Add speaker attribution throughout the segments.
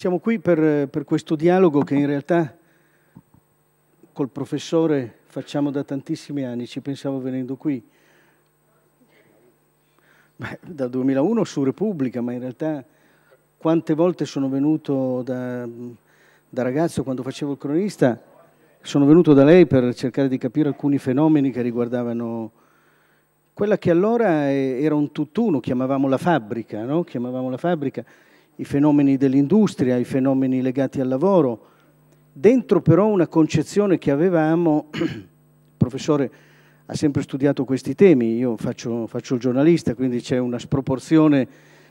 Speaker 1: Siamo qui per, per, questo dialogo che in realtà col professore facciamo da tantissimi anni, ci pensavo venendo qui. Beh, dal 2001 su Repubblica, ma in realtà quante volte sono venuto da, da ragazzo quando facevo il cronista, sono venuto da lei per cercare di capire alcuni fenomeni che riguardavano quella che allora era un tutt'uno, chiamavamo la fabbrica, no? chiamavamo la fabbrica i fenomeni dell'industria, i fenomeni legati al lavoro, dentro però una concezione che avevamo, il professore ha sempre studiato questi temi, io faccio, faccio il giornalista, quindi c'è una sproporzione,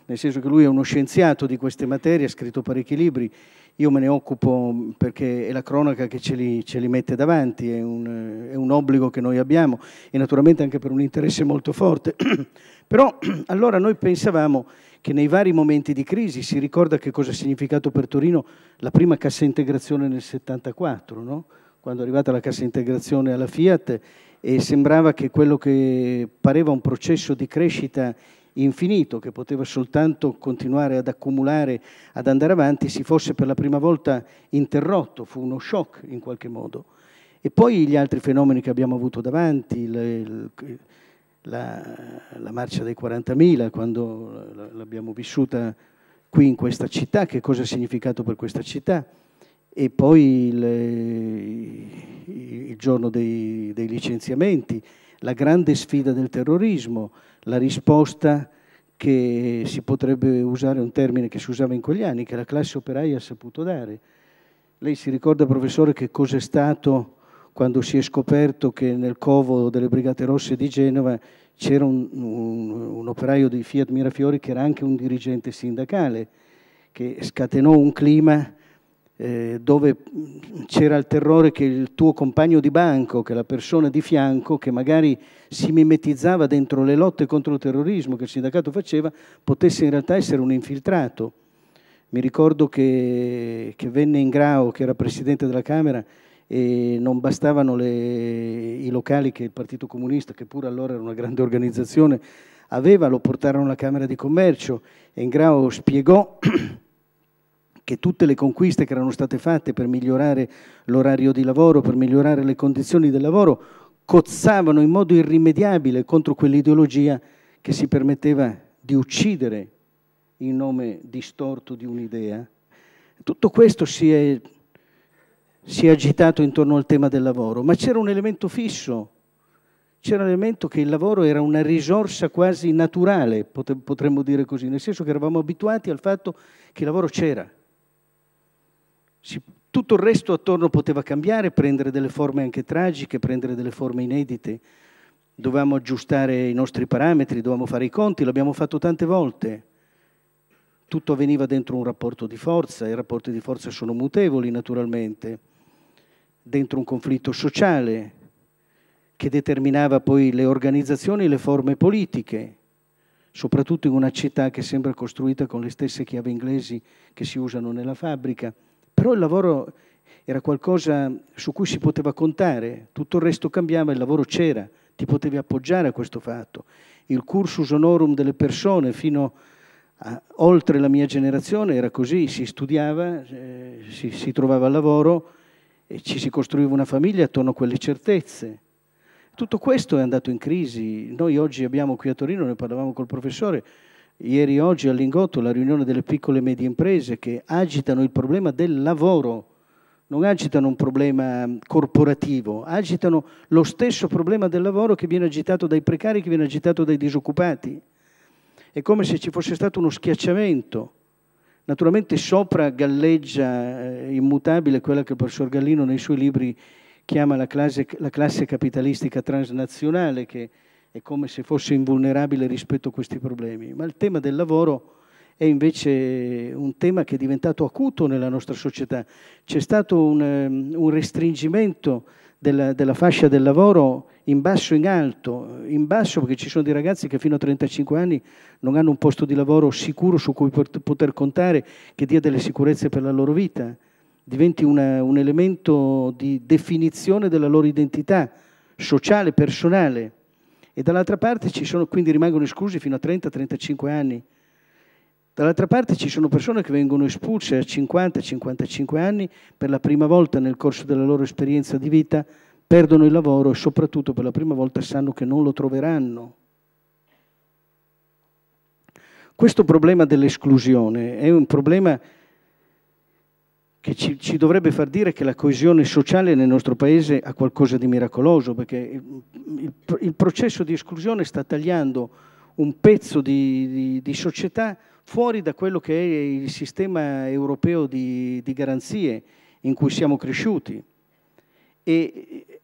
Speaker 1: nel senso che lui è uno scienziato di queste materie, ha scritto parecchi libri, io me ne occupo perché è la cronaca che ce li, ce li mette davanti, è un, è un obbligo che noi abbiamo e naturalmente anche per un interesse molto forte. Però allora noi pensavamo che nei vari momenti di crisi si ricorda che cosa ha significato per Torino la prima cassa integrazione nel 74, no? quando è arrivata la cassa integrazione alla Fiat e sembrava che quello che pareva un processo di crescita infinito, che poteva soltanto continuare ad accumulare, ad andare avanti, si fosse per la prima volta interrotto, fu uno shock in qualche modo. E poi gli altri fenomeni che abbiamo avuto davanti, le, le, la, la marcia dei 40.000, quando l'abbiamo vissuta qui in questa città, che cosa ha significato per questa città, e poi il, il giorno dei, dei, licenziamenti, la grande sfida del terrorismo, la risposta che si potrebbe usare un termine che si usava in quegli anni, che la classe operaia ha saputo dare. Lei si ricorda, professore, che cosa è stato quando si è scoperto che nel covo delle Brigate Rosse di Genova c'era un, un, un, operaio di Fiat Mirafiori che era anche un dirigente sindacale, che scatenò un clima eh, dove c'era il terrore che il tuo compagno di banco, che la persona di fianco, che magari si mimetizzava dentro le lotte contro il terrorismo che il sindacato faceva, potesse in realtà essere un infiltrato. Mi ricordo che, che venne in Grau, che era presidente della Camera, e non bastavano le, i locali che il Partito Comunista, che pure allora era una grande organizzazione, aveva, lo portarono alla Camera di Commercio e Ingrao spiegò che tutte le conquiste che erano state fatte per migliorare l'orario di lavoro, per migliorare le condizioni del lavoro, cozzavano in modo irrimediabile contro quell'ideologia che si permetteva di uccidere in nome distorto di un'idea. Tutto questo si è si è agitato intorno al tema del lavoro, ma c'era un elemento fisso, c'era un elemento che il lavoro era una risorsa quasi naturale, potremmo dire così, nel senso che eravamo abituati al fatto che il lavoro c'era. Tutto il resto attorno poteva cambiare, prendere delle forme anche tragiche, prendere delle forme inedite. Dovevamo aggiustare i nostri parametri, dovevamo fare i conti, l'abbiamo fatto tante volte. Tutto avveniva dentro un rapporto di forza, i rapporti di forza sono mutevoli naturalmente dentro un conflitto sociale che determinava poi le organizzazioni e le forme politiche, soprattutto in una città che sembra costruita con le stesse chiavi inglesi che si usano nella fabbrica. Però il lavoro era qualcosa su cui si poteva contare, tutto il resto cambiava, il lavoro c'era, ti potevi appoggiare a questo fatto. Il cursus honorum delle persone fino a, oltre la mia generazione era così, si studiava, eh, si, si trovava lavoro, e ci si costruiva una famiglia attorno a quelle certezze. Tutto questo è andato in crisi. Noi oggi abbiamo qui a Torino, ne parlavamo col professore, ieri e oggi all'Ingotto la riunione delle piccole e medie imprese che agitano il problema del lavoro, non agitano un problema corporativo, agitano lo stesso problema del lavoro che viene agitato dai precari, che viene agitato dai disoccupati. È come se ci fosse stato uno schiacciamento Naturalmente sopra galleggia eh, immutabile quella che il professor Gallino nei suoi libri chiama la classe, la classe capitalistica transnazionale, che è come se fosse invulnerabile rispetto a questi problemi. Ma il tema del lavoro è invece un tema che è diventato acuto nella nostra società. C'è stato un, um, un restringimento della, della, fascia del lavoro in basso in alto, in basso perché ci sono dei ragazzi che fino a 35 anni non hanno un posto di lavoro sicuro su cui poter contare, che dia delle sicurezze per la loro vita, diventi una, un elemento di definizione della loro identità sociale, personale. E dall'altra parte ci sono, quindi rimangono esclusi fino a 30-35 anni Dall'altra parte ci sono persone che vengono espulse a 50-55 anni per la prima volta nel corso della loro esperienza di vita, perdono il lavoro e soprattutto per la prima volta sanno che non lo troveranno. Questo problema dell'esclusione è un problema che ci, ci, dovrebbe far dire che la coesione sociale nel nostro paese ha qualcosa di miracoloso, perché il, il, processo di esclusione sta tagliando un pezzo di, di, di società fuori da quello che è il sistema europeo di, di garanzie in cui siamo cresciuti. E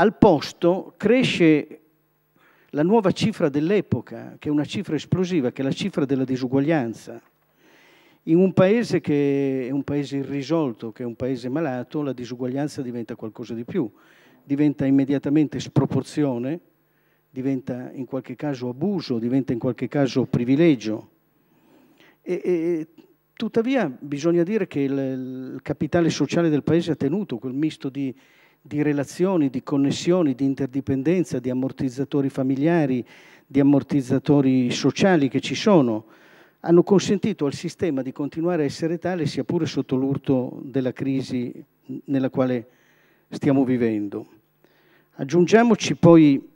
Speaker 1: al posto cresce la nuova cifra dell'epoca, che è una cifra esplosiva, che è la cifra della disuguaglianza. In un paese che è un paese irrisolto, che è un paese malato, la disuguaglianza diventa qualcosa di più, diventa immediatamente sproporzione, diventa in qualche caso abuso, diventa in qualche caso privilegio. E, e, tuttavia bisogna dire che il, il, capitale sociale del paese ha tenuto quel misto di, di relazioni, di connessioni, di interdipendenza, di ammortizzatori familiari, di ammortizzatori sociali che ci sono, hanno consentito al sistema di continuare a essere tale sia pure sotto l'urto della crisi nella quale stiamo vivendo. Aggiungiamoci poi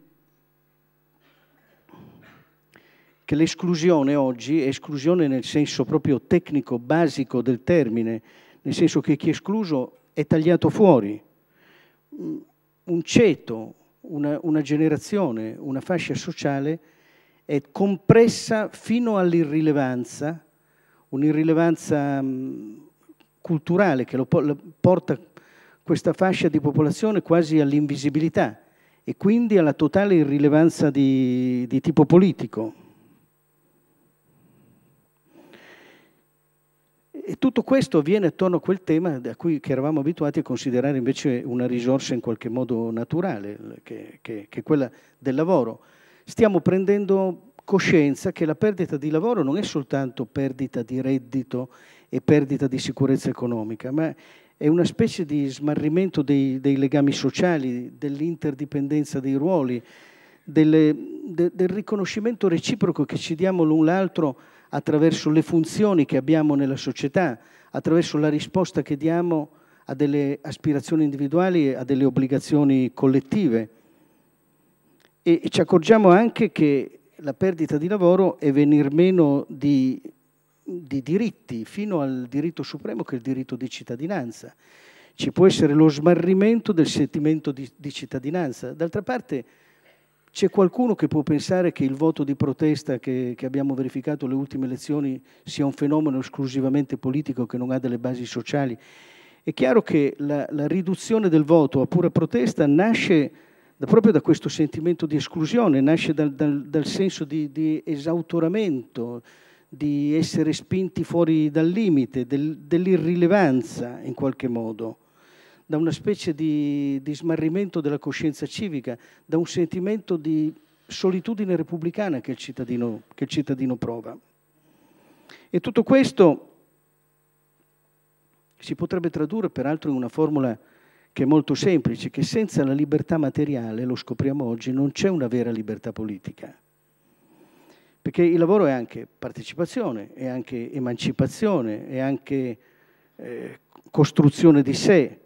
Speaker 1: che l'esclusione oggi è esclusione nel senso proprio tecnico, basico del termine, nel senso che chi è escluso è tagliato fuori. Un ceto, una, una generazione, una fascia sociale è compressa fino all'irrilevanza, un'irrilevanza culturale che lo, porta questa fascia di popolazione quasi all'invisibilità e quindi alla totale irrilevanza di, di tipo politico. E tutto questo avviene attorno a quel tema da cui eravamo abituati a considerare invece una risorsa in qualche modo naturale, che, che, che è quella del lavoro. Stiamo prendendo coscienza che la perdita di lavoro non è soltanto perdita di reddito e perdita di sicurezza economica, ma è una specie di smarrimento dei, dei legami sociali, dell'interdipendenza dei ruoli, delle, de, del riconoscimento reciproco che ci diamo l'un l'altro attraverso le funzioni che abbiamo nella società, attraverso la risposta che diamo a delle aspirazioni individuali e a delle obbligazioni collettive. E ci accorgiamo anche che la perdita di lavoro è venir meno di, di diritti, fino al diritto supremo che è il diritto di cittadinanza. Ci può essere lo smarrimento del sentimento di, di cittadinanza. D'altra parte, c'è qualcuno che può pensare che il voto di protesta che, che, abbiamo verificato alle ultime elezioni sia un fenomeno esclusivamente politico che non ha delle basi sociali? È chiaro che la, la riduzione del voto a pura protesta nasce da, proprio da questo sentimento di esclusione, nasce dal, dal, dal senso di, di, esautoramento, di essere spinti fuori dal limite, del, dell'irrilevanza in qualche modo da una specie di, di smarrimento della coscienza civica, da un sentimento di solitudine repubblicana che il cittadino, che il cittadino prova. E tutto questo si potrebbe tradurre peraltro in una formula che è molto semplice, che senza la libertà materiale, lo scopriamo oggi, non c'è una vera libertà politica. Perché il lavoro è anche partecipazione, è anche emancipazione, è anche eh, costruzione di sé,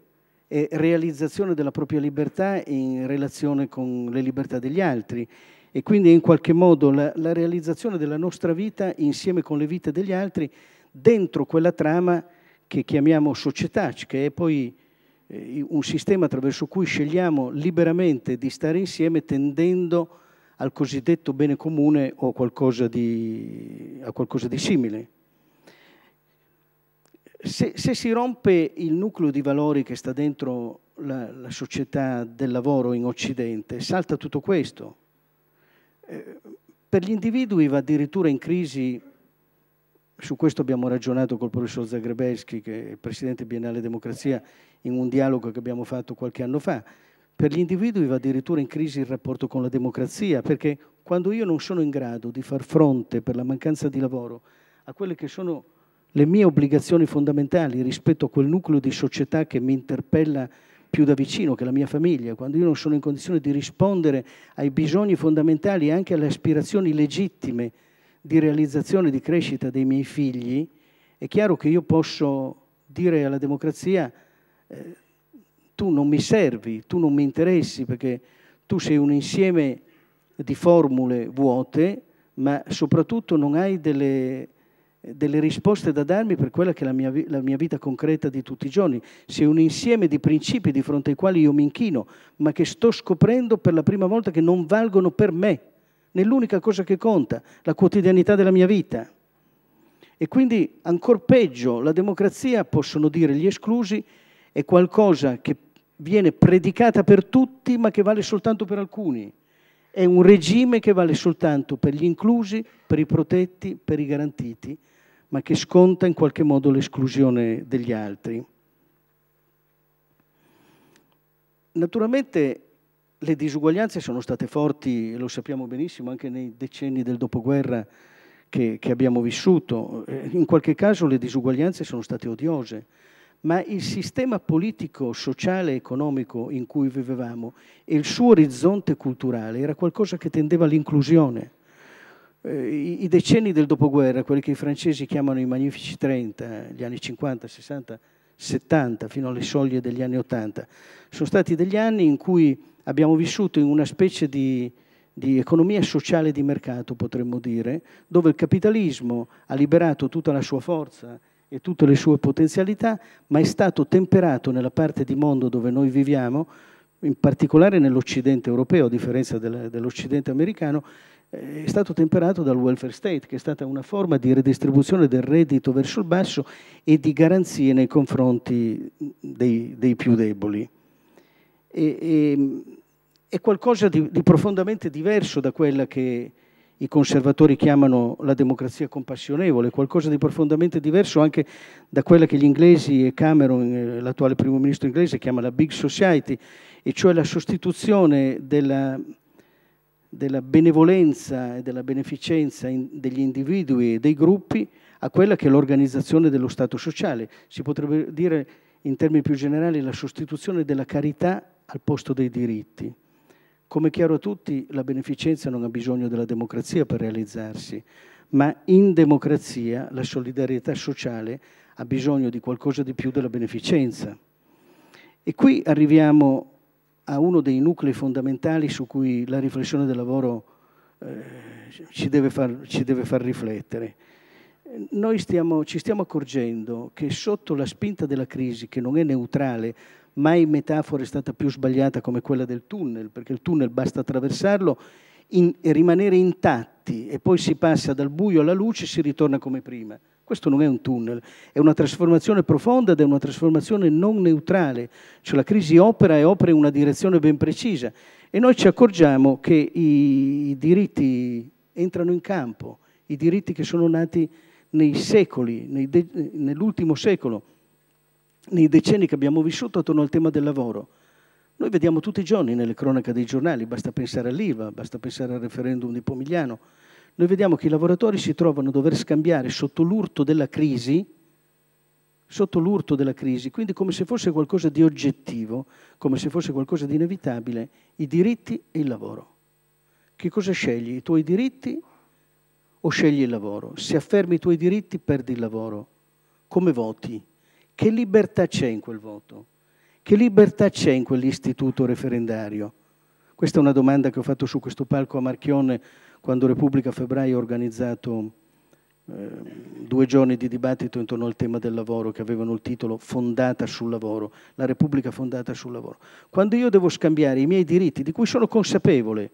Speaker 1: e realizzazione della propria libertà in relazione con le libertà degli altri e quindi in qualche modo la, la realizzazione della nostra vita insieme con le vite degli altri dentro quella trama che chiamiamo società, che è poi eh, un sistema attraverso cui scegliamo liberamente di stare insieme tendendo al cosiddetto bene comune o qualcosa di, a qualcosa di simile. Se, se, si rompe il nucleo di valori che sta dentro la, la società del lavoro in Occidente, salta tutto questo. Eh, per gli individui va addirittura in crisi, su questo abbiamo ragionato col professor Zagrebelski, che è il presidente Biennale Democrazia, in un dialogo che abbiamo fatto qualche anno fa, per gli individui va addirittura in crisi il rapporto con la democrazia, perché quando io non sono in grado di far fronte per la mancanza di lavoro a quelle che sono le mie obbligazioni fondamentali rispetto a quel nucleo di società che mi interpella più da vicino, che la mia famiglia, quando io non sono in condizione di rispondere ai bisogni fondamentali e anche alle aspirazioni legittime di realizzazione, di crescita dei miei figli, è chiaro che io posso dire alla democrazia eh, tu non mi servi, tu non mi interessi perché tu sei un insieme di formule vuote, ma soprattutto non hai delle, delle risposte da darmi per quella che è la mia, la mia, vita concreta di tutti i giorni. Sei un insieme di principi di fronte ai quali io mi inchino, ma che sto scoprendo per la prima volta che non valgono per me, nell'unica cosa che conta, la quotidianità della mia vita. E quindi, ancora peggio, la democrazia, possono dire gli esclusi, è qualcosa che viene predicata per tutti, ma che vale soltanto per alcuni. È un regime che vale soltanto per gli inclusi, per i protetti, per i garantiti, ma che sconta in qualche modo l'esclusione degli altri. Naturalmente le disuguaglianze sono state forti, lo sappiamo benissimo, anche nei decenni del dopoguerra che, che abbiamo vissuto. Eh, in qualche caso le disuguaglianze sono state odiose, ma il sistema politico, sociale e economico in cui vivevamo e il suo orizzonte culturale era qualcosa che tendeva all'inclusione. Eh, I, I decenni del dopoguerra, quelli che i francesi chiamano i magnifici 30, gli anni 50, 60, 70, fino alle soglie degli anni 80, sono stati degli anni in cui abbiamo vissuto in una specie di, di economia sociale di mercato, potremmo dire, dove il capitalismo ha liberato tutta la sua forza e tutte le sue potenzialità, ma è stato temperato nella parte di mondo dove noi viviamo, in particolare nell'Occidente europeo, a differenza dell'Occidente americano, eh, è stato temperato dal welfare state, che è stata una forma di redistribuzione del reddito verso il basso e di garanzie nei confronti dei, dei più deboli. E, e, è qualcosa di, di, profondamente diverso da quella che i conservatori chiamano la democrazia compassionevole, qualcosa di profondamente diverso anche da quella che gli inglesi e Cameron, eh, l'attuale primo ministro inglese, chiama la big society, e cioè la sostituzione della, della benevolenza e della beneficenza degli individui e dei gruppi a quella che è l'organizzazione dello Stato sociale. Si potrebbe dire in termini più generali la sostituzione della carità al posto dei diritti. Come è chiaro a tutti, la beneficenza non ha bisogno della democrazia per realizzarsi, ma in democrazia la solidarietà sociale ha bisogno di qualcosa di più della beneficenza. E qui arriviamo a uno dei nuclei fondamentali su cui la riflessione del lavoro eh, ci, deve far, ci, deve far, riflettere. Noi stiamo, ci stiamo accorgendo che sotto la spinta della crisi, che non è neutrale, mai metafora è stata più sbagliata come quella del tunnel, perché il tunnel basta attraversarlo in, rimanere intatti e poi si passa dal buio alla luce e si ritorna come prima. Questo non è un tunnel, è una trasformazione profonda ed è una trasformazione non neutrale, cioè la crisi opera e opera in una direzione ben precisa e noi ci accorgiamo che i, i diritti entrano in campo, i diritti che sono nati nei secoli, nell'ultimo secolo, nei decenni che abbiamo vissuto attorno al tema del lavoro. Noi vediamo tutti i giorni nelle cronache dei giornali, basta pensare all'IVA, basta pensare al referendum di Pomigliano, noi vediamo che i lavoratori si trovano a dover scambiare sotto l'urto della crisi, sotto l'urto della crisi, quindi come se fosse qualcosa di oggettivo, come se fosse qualcosa di inevitabile, i diritti e il lavoro. Che cosa scegli? I tuoi diritti o scegli il lavoro? Se affermi i tuoi diritti perdi il lavoro. Come voti? Che libertà c'è in quel voto? Che libertà c'è in quell'istituto referendario? Questa è una domanda che ho fatto su questo palco a Marchione quando Repubblica Febbraio ha organizzato eh, due giorni di dibattito intorno al tema del lavoro che avevano il titolo Fondata sul lavoro, la Repubblica fondata sul lavoro. Quando io devo scambiare i miei diritti, di cui sono consapevole,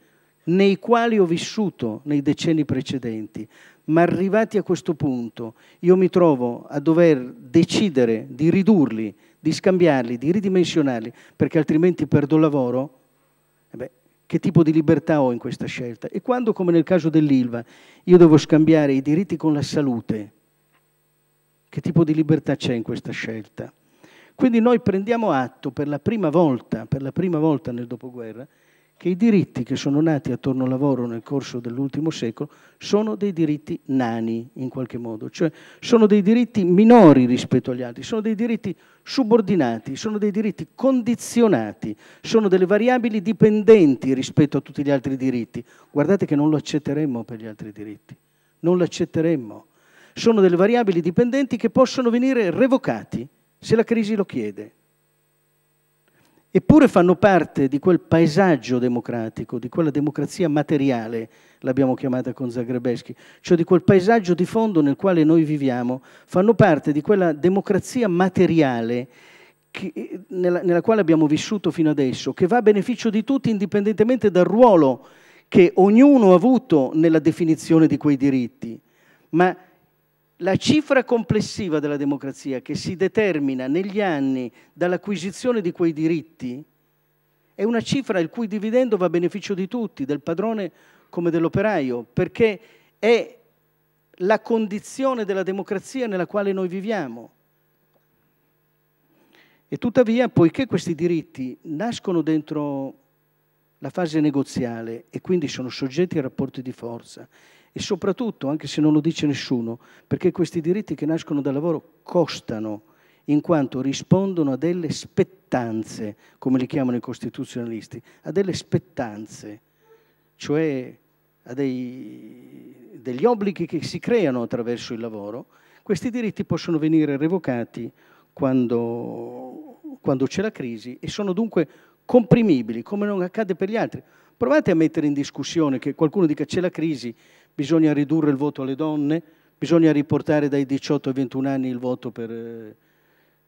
Speaker 1: nei quali ho vissuto nei decenni precedenti, ma arrivati a questo punto io mi trovo a dover decidere di ridurli, di scambiarli, di ridimensionarli, perché altrimenti perdo lavoro, eh beh, che tipo di libertà ho in questa scelta? E quando, come nel caso dell'ILVA, io devo scambiare i diritti con la salute, che tipo di libertà c'è in questa scelta? Quindi noi prendiamo atto per la prima volta, per la prima volta nel dopoguerra, che i diritti che sono nati attorno al lavoro nel corso dell'ultimo secolo sono dei diritti nani in qualche modo, cioè sono dei diritti minori rispetto agli altri, sono dei diritti subordinati, sono dei diritti condizionati, sono delle variabili dipendenti rispetto a tutti gli altri diritti. Guardate che non lo accetteremmo per gli altri diritti. non l'accetteremmo. Sono delle variabili dipendenti che possono venire revocati se la crisi lo chiede. Eppure fanno parte di quel paesaggio democratico, di quella democrazia materiale, l'abbiamo chiamata con Zagrebeschi, cioè di quel paesaggio di fondo nel quale noi viviamo, fanno parte di quella democrazia materiale che, nella, nella quale abbiamo vissuto fino adesso, che va a beneficio di tutti indipendentemente dal ruolo che ognuno ha avuto nella definizione di quei diritti. Ma la cifra complessiva della democrazia che si determina negli anni dall'acquisizione di quei diritti è una cifra il cui dividendo va a beneficio di tutti, del padrone come dell'operaio, perché è la condizione della democrazia nella quale noi viviamo. E tuttavia, poiché questi diritti nascono dentro la fase negoziale e quindi sono soggetti a rapporti di forza e soprattutto, anche se non lo dice nessuno, perché questi diritti che nascono dal lavoro costano in quanto rispondono a delle spettanze, come li chiamano i costituzionalisti, a delle spettanze, cioè a dei, degli obblighi che si creano attraverso il lavoro, questi diritti possono venire revocati quando, quando c'è la crisi e sono dunque comprimibili, come non accade per gli altri. Provate a mettere in discussione che qualcuno dica c'è la crisi, bisogna ridurre il voto alle donne, bisogna riportare dai 18 ai 21 anni il voto per,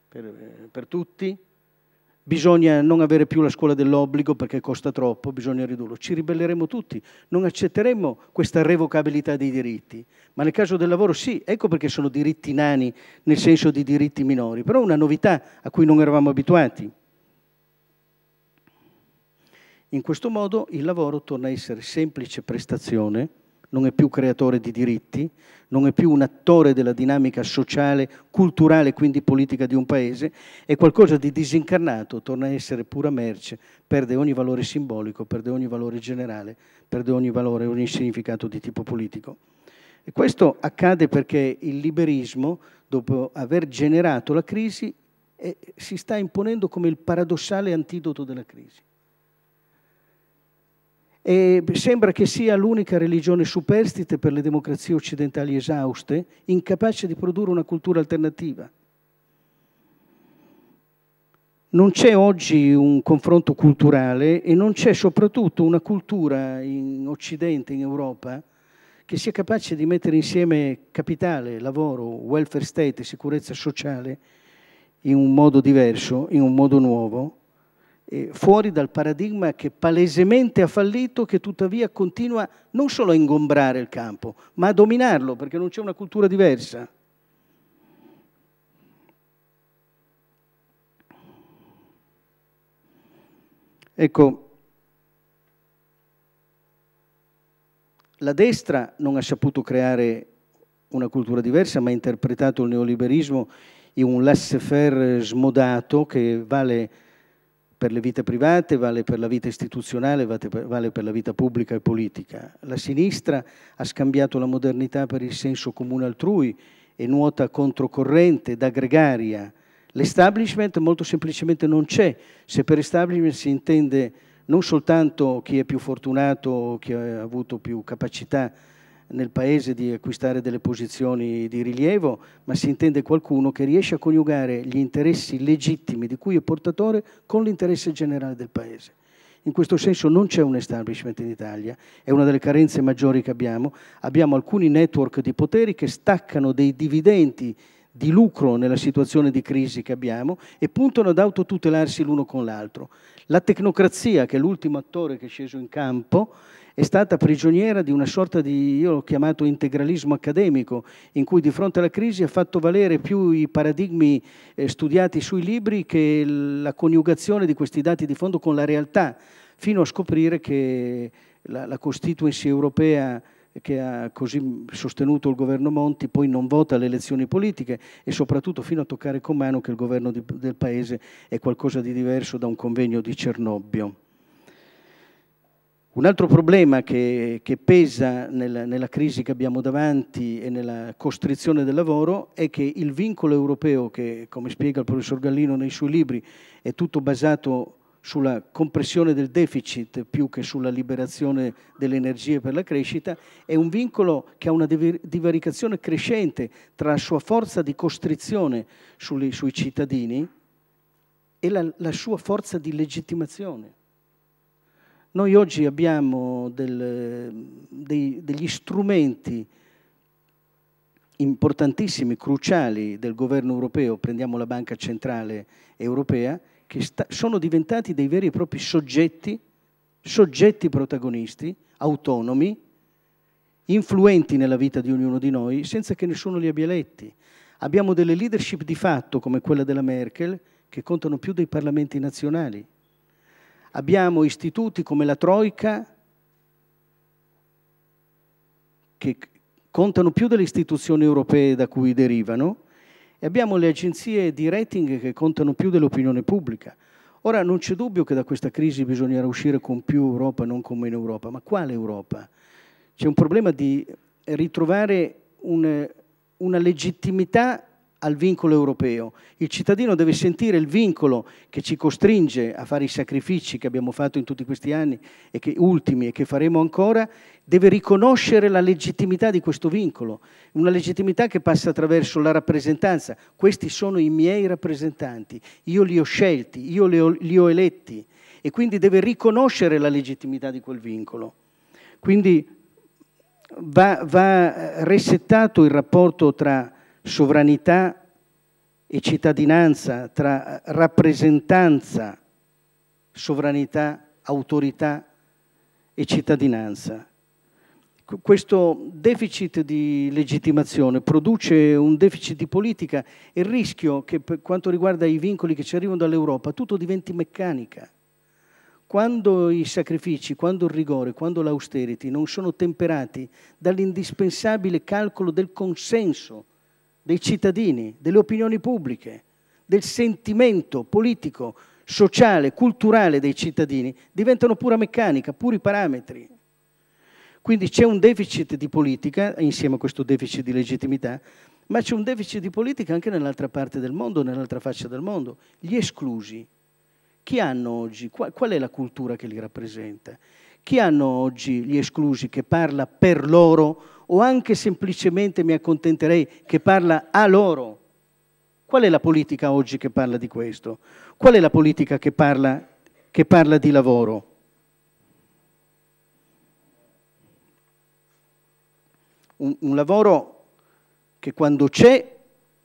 Speaker 1: per, per tutti, bisogna non avere più la scuola dell'obbligo perché costa troppo, bisogna ridurlo. Ci ribelleremo tutti, non accetteremo questa revocabilità dei diritti, ma nel caso del lavoro sì, ecco perché sono diritti nani nel senso di diritti minori, però una novità a cui non eravamo abituati. In questo modo il lavoro torna a essere semplice prestazione, non è più creatore di diritti, non è più un attore della dinamica sociale, culturale, quindi politica di un paese, è qualcosa di disincarnato, torna a essere pura merce, perde ogni valore simbolico, perde ogni valore generale, perde ogni valore, ogni significato di tipo politico. E questo accade perché il liberismo, dopo aver generato la crisi, eh, si sta imponendo come il paradossale antidoto della crisi. E sembra che sia l'unica religione superstite per le democrazie occidentali esauste, incapace di produrre una cultura alternativa. Non c'è oggi un confronto culturale e non c'è soprattutto una cultura in Occidente, in Europa, che sia capace di mettere insieme capitale, lavoro, welfare state e sicurezza sociale in un modo diverso, in un modo nuovo, eh, fuori dal paradigma che palesemente ha fallito, che tuttavia continua non solo a ingombrare il campo, ma a dominarlo, perché non c'è una cultura diversa. Ecco, la destra non ha saputo creare una cultura diversa, ma ha interpretato il neoliberismo in un laissez-faire smodato che vale per le vite private, vale per la vita istituzionale, vale per la vita pubblica e politica. La sinistra ha scambiato la modernità per il senso comune altrui e nuota controcorrente ed aggregaria. L'establishment molto semplicemente non c'è. Se per establishment si intende non soltanto chi è più fortunato, chi ha avuto più capacità nel paese di acquistare delle posizioni di rilievo, ma si intende qualcuno che riesce a coniugare gli interessi legittimi di cui è portatore con l'interesse generale del paese. In questo senso non c'è un establishment in Italia, è una delle carenze maggiori che abbiamo. Abbiamo alcuni network di poteri che staccano dei dividendi di lucro nella situazione di crisi che abbiamo e puntano ad autotutelarsi l'uno con l'altro. La tecnocrazia, che è l'ultimo attore che è sceso in campo, è stata prigioniera di una sorta di, io l'ho chiamato integralismo accademico, in cui di fronte alla crisi ha fatto valere più i paradigmi eh, studiati sui libri che la coniugazione di questi dati di fondo con la realtà, fino a scoprire che la, la constituency europea che ha così sostenuto il governo Monti, poi non vota le elezioni politiche e soprattutto fino a toccare con mano che il governo di, del Paese è qualcosa di diverso da un convegno di Cernobbio. Un altro problema che, che pesa nel, nella crisi che abbiamo davanti e nella costrizione del lavoro è che il vincolo europeo, che come spiega il professor Gallino nei suoi libri, è tutto basato sulla compressione del deficit più che sulla liberazione delle energie per la crescita, è un vincolo che ha una divaricazione crescente tra la sua forza di costrizione sui, sui cittadini e la, la, sua forza di legittimazione. Noi oggi abbiamo del, dei, degli strumenti importantissimi, cruciali del governo europeo, prendiamo la Banca Centrale Europea, che sta, sono diventati dei veri e propri soggetti, soggetti protagonisti, autonomi, influenti nella vita di ognuno di noi, senza che nessuno li abbia letti. Abbiamo delle leadership di fatto, come quella della Merkel, che contano più dei parlamenti nazionali. Abbiamo istituti come la Troica, che contano più delle istituzioni europee da cui derivano, e abbiamo le agenzie di rating che contano più dell'opinione pubblica. Ora non c'è dubbio che da questa crisi bisognerà uscire con più Europa, non con meno Europa, ma quale Europa? C'è un problema di ritrovare un, una legittimità al vincolo europeo. Il cittadino deve sentire il vincolo che ci costringe a fare i sacrifici che abbiamo fatto in tutti questi anni e che ultimi e che faremo ancora, deve riconoscere la legittimità di questo vincolo, una legittimità che passa attraverso la rappresentanza. Questi sono i miei rappresentanti, io li ho scelti, io li ho, li ho eletti e quindi deve riconoscere la legittimità di quel vincolo. Quindi va, va resettato il rapporto tra sovranità e cittadinanza, tra rappresentanza, sovranità, autorità e cittadinanza. Questo deficit di legittimazione produce un deficit di politica e il rischio che per quanto riguarda i vincoli che ci arrivano dall'Europa tutto diventi meccanica. Quando i sacrifici, quando il rigore, quando l'austerity non sono temperati dall'indispensabile calcolo del consenso dei cittadini, delle opinioni pubbliche, del sentimento politico, sociale, culturale dei cittadini, diventano pura meccanica, puri parametri. Quindi c'è un deficit di politica, insieme a questo deficit di legittimità, ma c'è un deficit di politica anche nell'altra parte del mondo, nell'altra faccia del mondo. Gli esclusi, chi hanno oggi? Qual, è la cultura che li rappresenta? Chi hanno oggi gli esclusi che parla per loro o anche semplicemente mi accontenterei che parla a loro. Qual è la politica oggi che parla di questo? Qual è la politica che parla, che parla di lavoro? Un, un lavoro che quando c'è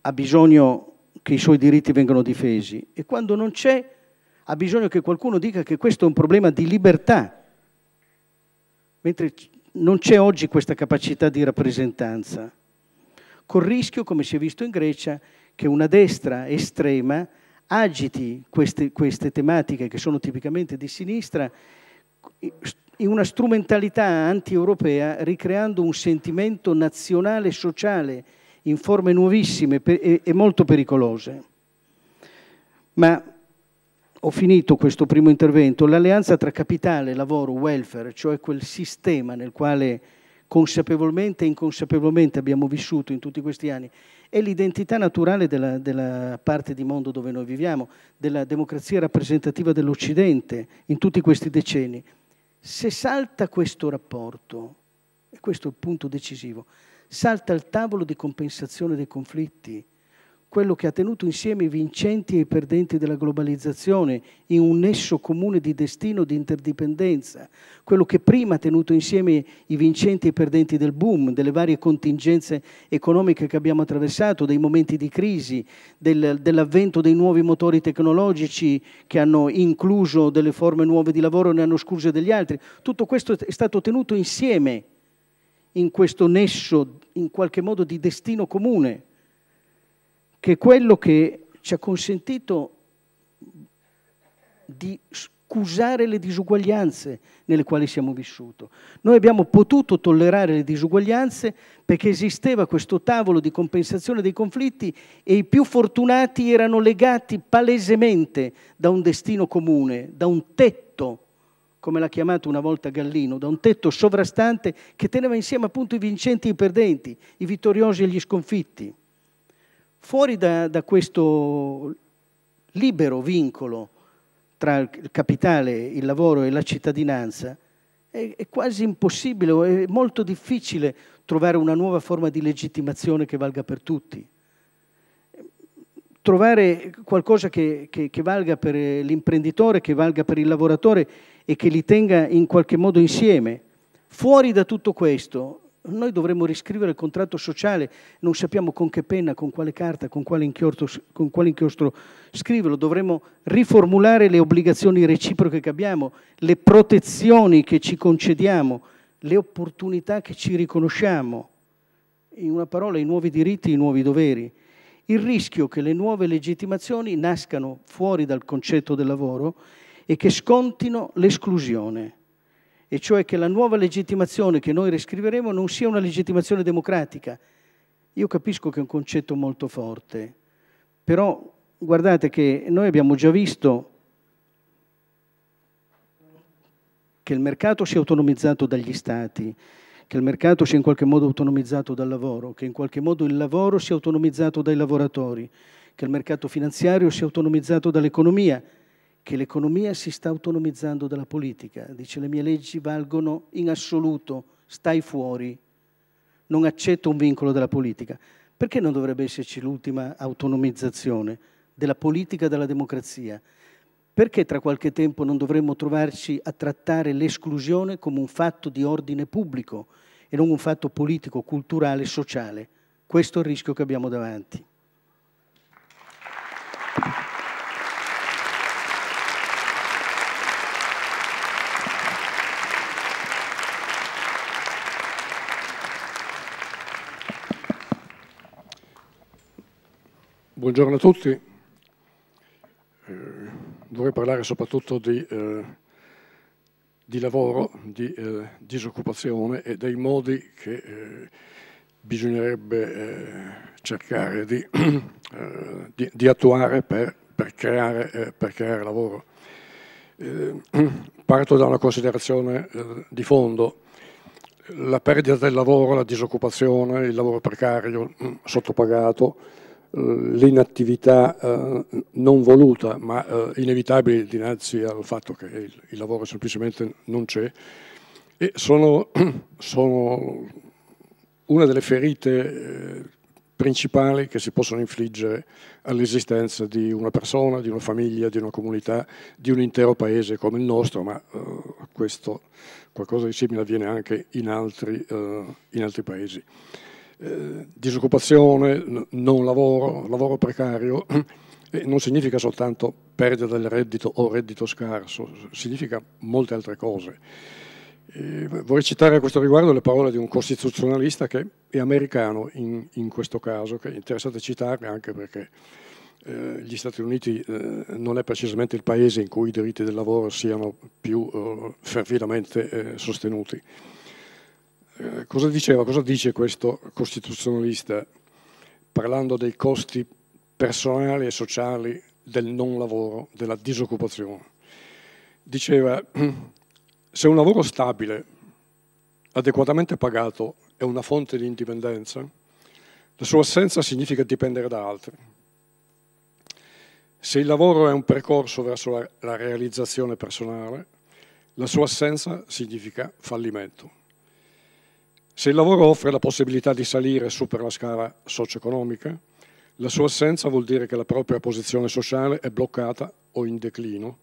Speaker 1: ha bisogno che i suoi diritti vengano difesi e quando non c'è ha bisogno che qualcuno dica che questo è un problema di libertà. Mentre non c'è oggi questa capacità di rappresentanza, col rischio, come si è visto in Grecia, che una destra estrema agiti queste, queste tematiche che sono tipicamente di sinistra in una strumentalità anti-europea, ricreando un sentimento nazionale e sociale in forme nuovissime e, molto pericolose. Ma ho finito questo primo intervento, l'alleanza tra capitale, lavoro, welfare, cioè quel sistema nel quale consapevolmente e inconsapevolmente abbiamo vissuto in tutti questi anni, è l'identità naturale della, della, parte di mondo dove noi viviamo, della democrazia rappresentativa dell'Occidente in tutti questi decenni. Se salta questo rapporto, e questo è il punto decisivo, salta il tavolo di compensazione dei conflitti, quello che ha tenuto insieme i vincenti e i perdenti della globalizzazione in un nesso comune di destino, di interdipendenza, quello che prima ha tenuto insieme i vincenti e i perdenti del boom, delle varie contingenze economiche che abbiamo attraversato, dei momenti di crisi, del, dell'avvento dei nuovi motori tecnologici che hanno incluso delle forme nuove di lavoro e ne hanno escluse degli altri. Tutto questo è stato tenuto insieme in questo nesso, in qualche modo, di destino comune che è quello che ci ha consentito di scusare le disuguaglianze nelle quali siamo vissuti. Noi abbiamo potuto tollerare le disuguaglianze perché esisteva questo tavolo di compensazione dei conflitti e i più fortunati erano legati palesemente da un destino comune, da un tetto, come l'ha chiamato una volta Gallino, da un tetto sovrastante che teneva insieme appunto i vincenti e i perdenti, i vittoriosi e gli sconfitti. Fuori da, da questo libero vincolo tra il capitale, il lavoro e la cittadinanza, è, è quasi impossibile, è molto difficile trovare una nuova forma di legittimazione che valga per tutti. Trovare qualcosa che, che, che valga per l'imprenditore, che valga per il lavoratore e che li tenga in qualche modo insieme. Fuori da tutto questo noi dovremmo riscrivere il contratto sociale, non sappiamo con che penna, con quale carta, con quale inchiostro, con quale inchiostro scriverlo, dovremmo riformulare le obbligazioni reciproche che abbiamo, le protezioni che ci concediamo, le opportunità che ci riconosciamo, in una parola i nuovi diritti, i nuovi doveri. Il rischio che le nuove legittimazioni nascano fuori dal concetto del lavoro e che scontino l'esclusione e cioè che la nuova legittimazione che noi riscriveremo non sia una legittimazione democratica. Io capisco che è un concetto molto forte, però guardate che noi abbiamo già visto che il mercato si è autonomizzato dagli stati, che il mercato si è in qualche modo autonomizzato dal lavoro, che in qualche modo il lavoro si è autonomizzato dai lavoratori, che il mercato finanziario si è autonomizzato dall'economia che l'economia si sta autonomizzando dalla politica. Dice le mie leggi valgono in assoluto, stai fuori, non accetto un vincolo della politica. Perché non dovrebbe esserci l'ultima autonomizzazione della politica dalla democrazia? Perché tra qualche tempo non dovremmo trovarci a trattare l'esclusione come un fatto di ordine pubblico e non un fatto politico, culturale, sociale? Questo è il rischio che abbiamo davanti.
Speaker 2: Buongiorno a tutti. Eh, vorrei parlare soprattutto di, eh, di lavoro, di eh, disoccupazione e dei modi che eh, bisognerebbe eh, cercare di, eh, di, di, attuare per, per, creare, per creare, lavoro. parto da una considerazione di fondo. La perdita del lavoro, la disoccupazione, il lavoro precario, mm, sottopagato, l'inattività eh, non voluta ma eh, inevitabile dinanzi al fatto che il, il lavoro semplicemente non c'è e sono, sono, una delle ferite eh, principali che si possono infliggere all'esistenza di una persona, di una famiglia, di una comunità, di un intero paese come il nostro, ma eh, questo qualcosa di simile avviene anche in altri, eh, in altri paesi. Eh, disoccupazione, non lavoro, lavoro precario, non significa soltanto perdita del reddito o reddito scarso, significa molte altre cose. Eh, vorrei citare a questo riguardo le parole di un costituzionalista che è americano in, in questo caso, che è interessante citarle anche perché eh, gli Stati Uniti eh, non è precisamente il paese in cui i diritti del lavoro siano più fervidamente sostenuti. Eh, cosa diceva, cosa dice questo costituzionalista parlando dei costi personali e sociali del non lavoro, della disoccupazione? Diceva, se un lavoro stabile, adeguatamente pagato, è una fonte di indipendenza, la sua assenza significa dipendere da altri. Se il lavoro è un percorso verso la, la realizzazione personale, la sua assenza significa fallimento. Se il lavoro offre la possibilità di salire su per la scala socio-economica, la sua assenza vuol dire che la propria posizione sociale è bloccata o in declino.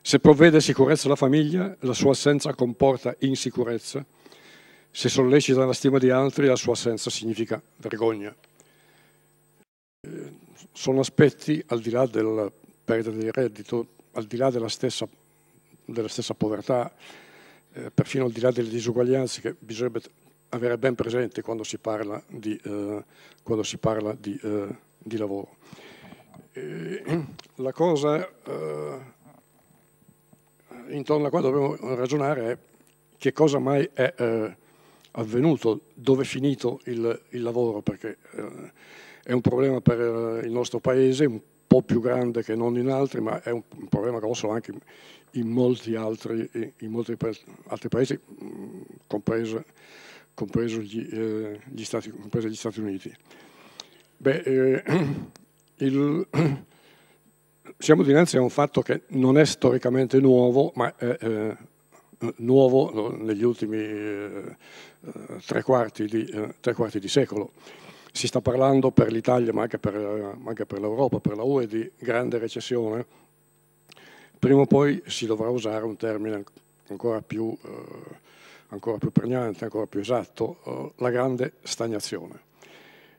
Speaker 2: Se provvede sicurezza alla famiglia, la sua assenza comporta insicurezza. Se sollecita la stima di altri, la sua assenza significa vergogna. Sono aspetti, al di là della perdita di reddito, al di là della stessa, della stessa povertà, eh, perfino al di là delle disuguaglianze che bisognerebbe avere ben presente quando si parla di, eh, si parla di, eh, di lavoro. la cosa eh, intorno a cui dobbiamo ragionare è che cosa mai è eh, avvenuto, dove è finito il, il lavoro, perché eh, è un problema per il nostro paese, un po' più grande che non in altri, ma è un problema grosso anche in molti altri, in molti altri paesi, compreso, compreso gli, eh, gli, Stati, compreso gli Stati Uniti. Beh, eh, il, siamo dinanzi a un fatto che non è storicamente nuovo, ma è eh, nuovo negli ultimi eh, tre, quarti di, eh, tre, quarti di, secolo. Si sta parlando per l'Italia, ma anche per, per l'Europa, per la UE, di grande recessione. Prima o poi si dovrà usare un termine ancora più, eh, ancora più pregnante, ancora più esatto, eh, la grande stagnazione.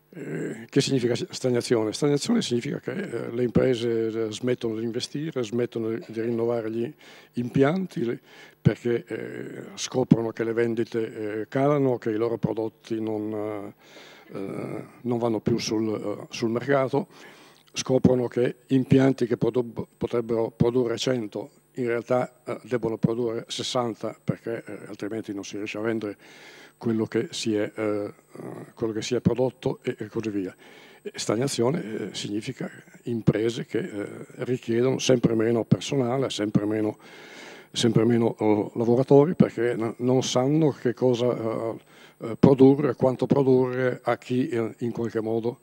Speaker 2: Eh, che significa stagnazione? Stagnazione significa che eh, le imprese smettono di investire, smettono di rinnovare gli impianti perché eh, scoprono che le vendite calano, che i loro prodotti non, non vanno più sul, sul, mercato, scoprono che impianti che potrebbero produrre 100 in realtà debbono produrre 60 perché altrimenti non si riesce a vendere quello che si è, eh, quello che si è prodotto e, e, così via. Stagnazione eh, significa imprese che eh, richiedono sempre meno personale, sempre meno, sempre meno oh, lavoratori perché non sanno che cosa eh, eh, produrre, quanto produrre a chi in qualche modo,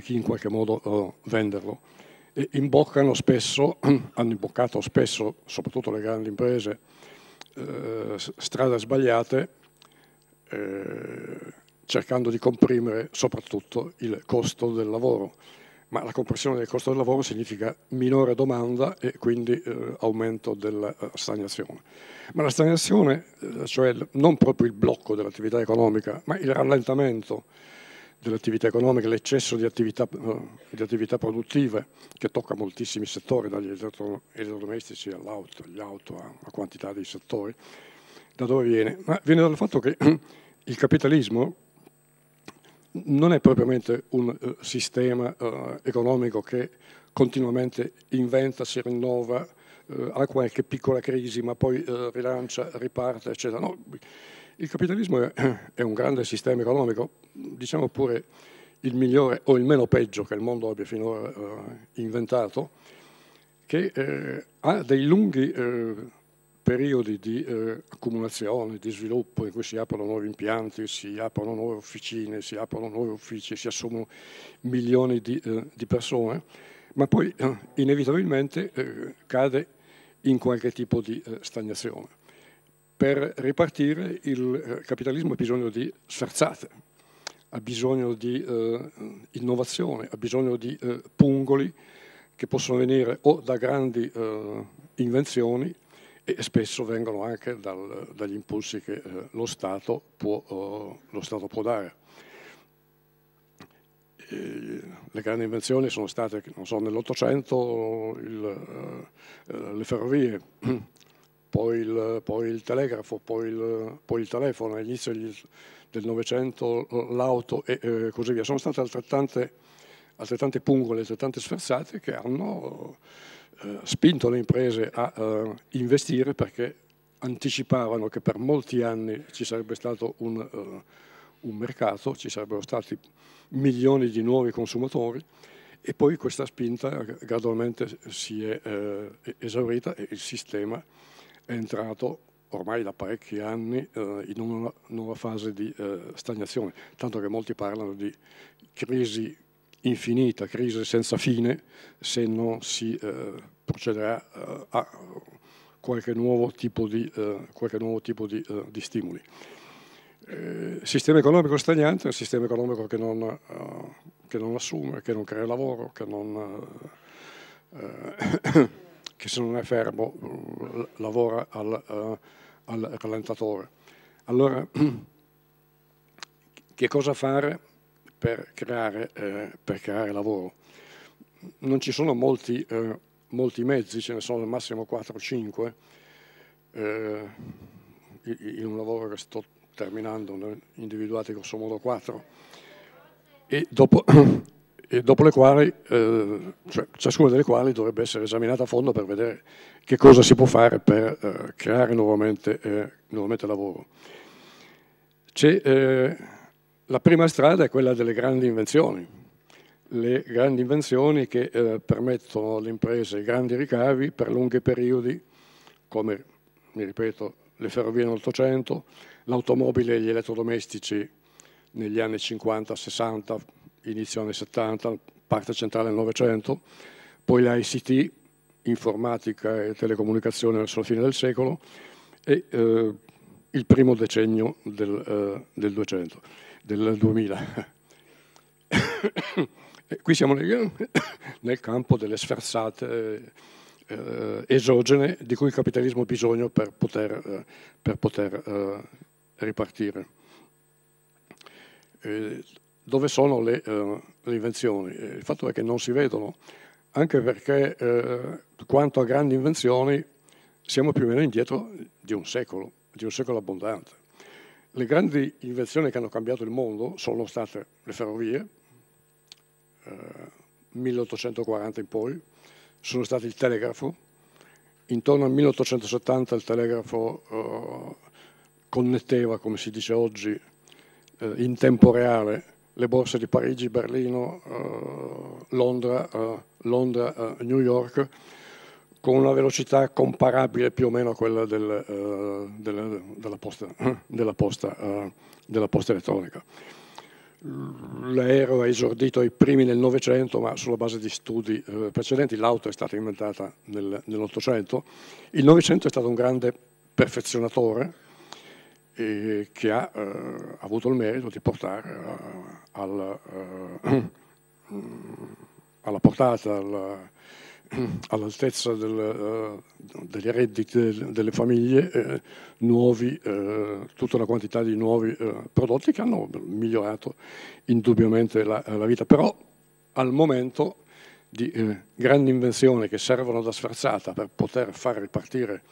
Speaker 2: chi in qualche modo venderlo. E imboccano spesso, hanno imboccato spesso, soprattutto le grandi imprese, eh, strade sbagliate eh, cercando di comprimere soprattutto il costo del lavoro. Ma la compressione del costo del lavoro significa minore domanda e quindi eh, aumento della eh, stagnazione. Ma la stagnazione, cioè non proprio il blocco dell'attività economica, ma il rallentamento dell'attività economica, l'eccesso di attività, eh, di attività, produttive che tocca moltissimi settori, dagli elettrodomestici all'auto, agli auto, a, a quantità di settori, da dove viene? Ma viene dal fatto che il capitalismo non è propriamente un uh, sistema uh, economico che continuamente inventa, si rinnova, ha qualche piccola crisi ma poi rilancia, riparte, eccetera. No, il capitalismo è, un grande sistema economico, diciamo pure il migliore o il meno peggio che il mondo abbia finora inventato, che eh, ha dei lunghi periodi di eh, accumulazione, di sviluppo in cui si aprono nuovi impianti, si aprono nuove officine, si aprono nuovi uffici, si assumono milioni di, eh, persone, ma poi eh, inevitabilmente eh, cade in qualche tipo di eh, stagnazione. Per ripartire il eh, capitalismo ha bisogno di sferzate, ha bisogno di innovazione, ha bisogno di pungoli che possono venire o da grandi invenzioni e spesso vengono anche dal, dagli impulsi che eh, lo, Stato può, oh, lo, Stato può, dare. E le grandi invenzioni sono state, non so, nell'Ottocento le ferrovie, poi il, poi il telegrafo, poi il, poi il, telefono, all'inizio del Novecento l'auto e eh, così via. Sono state altrettante, altrettante pungole, altrettante sferzate che hanno eh, spinto le imprese a uh, investire perché anticipavano che per molti anni ci sarebbe stato un, uh, un, mercato, ci sarebbero stati milioni di nuovi consumatori e poi questa spinta gradualmente si è uh, esaurita e il sistema è entrato ormai da parecchi anni in una nuova fase di stagnazione, tanto che molti parlano di crisi infinita, crisi senza fine, se non si eh, procederà eh, a qualche nuovo tipo di, eh, nuovo tipo di, eh, di stimoli. Eh, sistema economico stagnante è un sistema economico che non, eh, che non assume, che non crea lavoro, che, non, che se non è fermo lavora al, al rallentatore. Allora, che cosa fare? per creare, eh, per creare lavoro. Non ci sono molti, eh, molti, mezzi, ce ne sono al massimo 4 o 5 eh, in un lavoro che sto terminando, ne ho individuati grosso modo 4 e dopo, dopo le quali, eh, cioè, ciascuna delle quali dovrebbe essere esaminata a fondo per vedere che cosa si può fare per eh, creare nuovamente, eh, nuovamente lavoro. C'è la prima strada è quella delle grandi invenzioni, le grandi invenzioni che eh, permettono alle imprese grandi ricavi per lunghi periodi, come, mi ripeto, le ferrovie nell'Ottocento, l'automobile e gli elettrodomestici negli anni 50, 60, inizio anni 70, parte centrale del Novecento, poi la ICT, informatica e telecomunicazione verso la fine del secolo e eh, il primo decennio del, eh, del 200, del 2000. qui siamo nel, nel, campo delle sferzate eh, esogene di cui il capitalismo ha bisogno per poter, eh, per poter eh, ripartire. Eh, dove sono le, uh, le, invenzioni? Il fatto è che non si vedono, anche perché uh, quanto a grandi invenzioni siamo più o meno indietro di un secolo, di un secolo abbondante. Le grandi invenzioni che hanno cambiato il mondo sono state le ferrovie, uh, 1840 in poi, sono stati il telegrafo, intorno al 1870 il telegrafo connetteva, come si dice oggi, in tempo reale le borse di Parigi, Berlino, eh, Londra, eh, Londra eh, New York, con una velocità comparabile più o meno a quella del, uh, della, della, posta, della, posta, uh, della, posta, elettronica. L'aereo è esordito ai primi del Novecento, ma sulla base di studi precedenti. L'auto è stata inventata nel, nell'Ottocento. Il Novecento è stato un grande perfezionatore e che ha eh, avuto il merito di portare eh, al, eh, alla portata, alla, all'altezza del, uh, degli redditi delle famiglie eh, nuovi, eh, tutta una quantità di nuovi eh, prodotti che hanno migliorato indubbiamente la, la vita. Però al momento di grandi invenzioni che servono da sferzata per poter far ripartire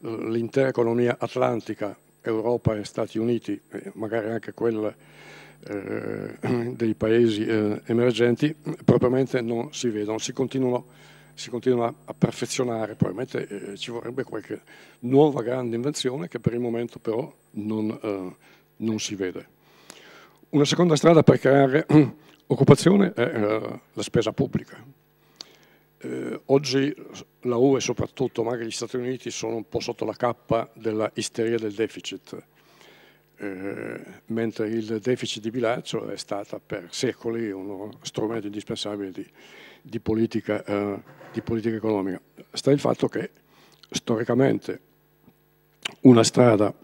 Speaker 2: l'intera economia atlantica Europa e Stati Uniti, magari anche quella eh, dei paesi eh, emergenti, propriamente non si vedono, si continuano, si continuano a perfezionare, probabilmente eh, ci vorrebbe qualche nuova grande invenzione che per il momento però non, eh, non si vede. Una seconda strada per creare occupazione è eh, la spesa pubblica. Eh, oggi la UE soprattutto, ma anche gli Stati Uniti, sono un po' sotto la cappa della isteria del deficit, eh, mentre il deficit di bilancio è stata per secoli uno strumento indispensabile di, di, politica, eh, di politica economica. Sta il fatto che storicamente una strada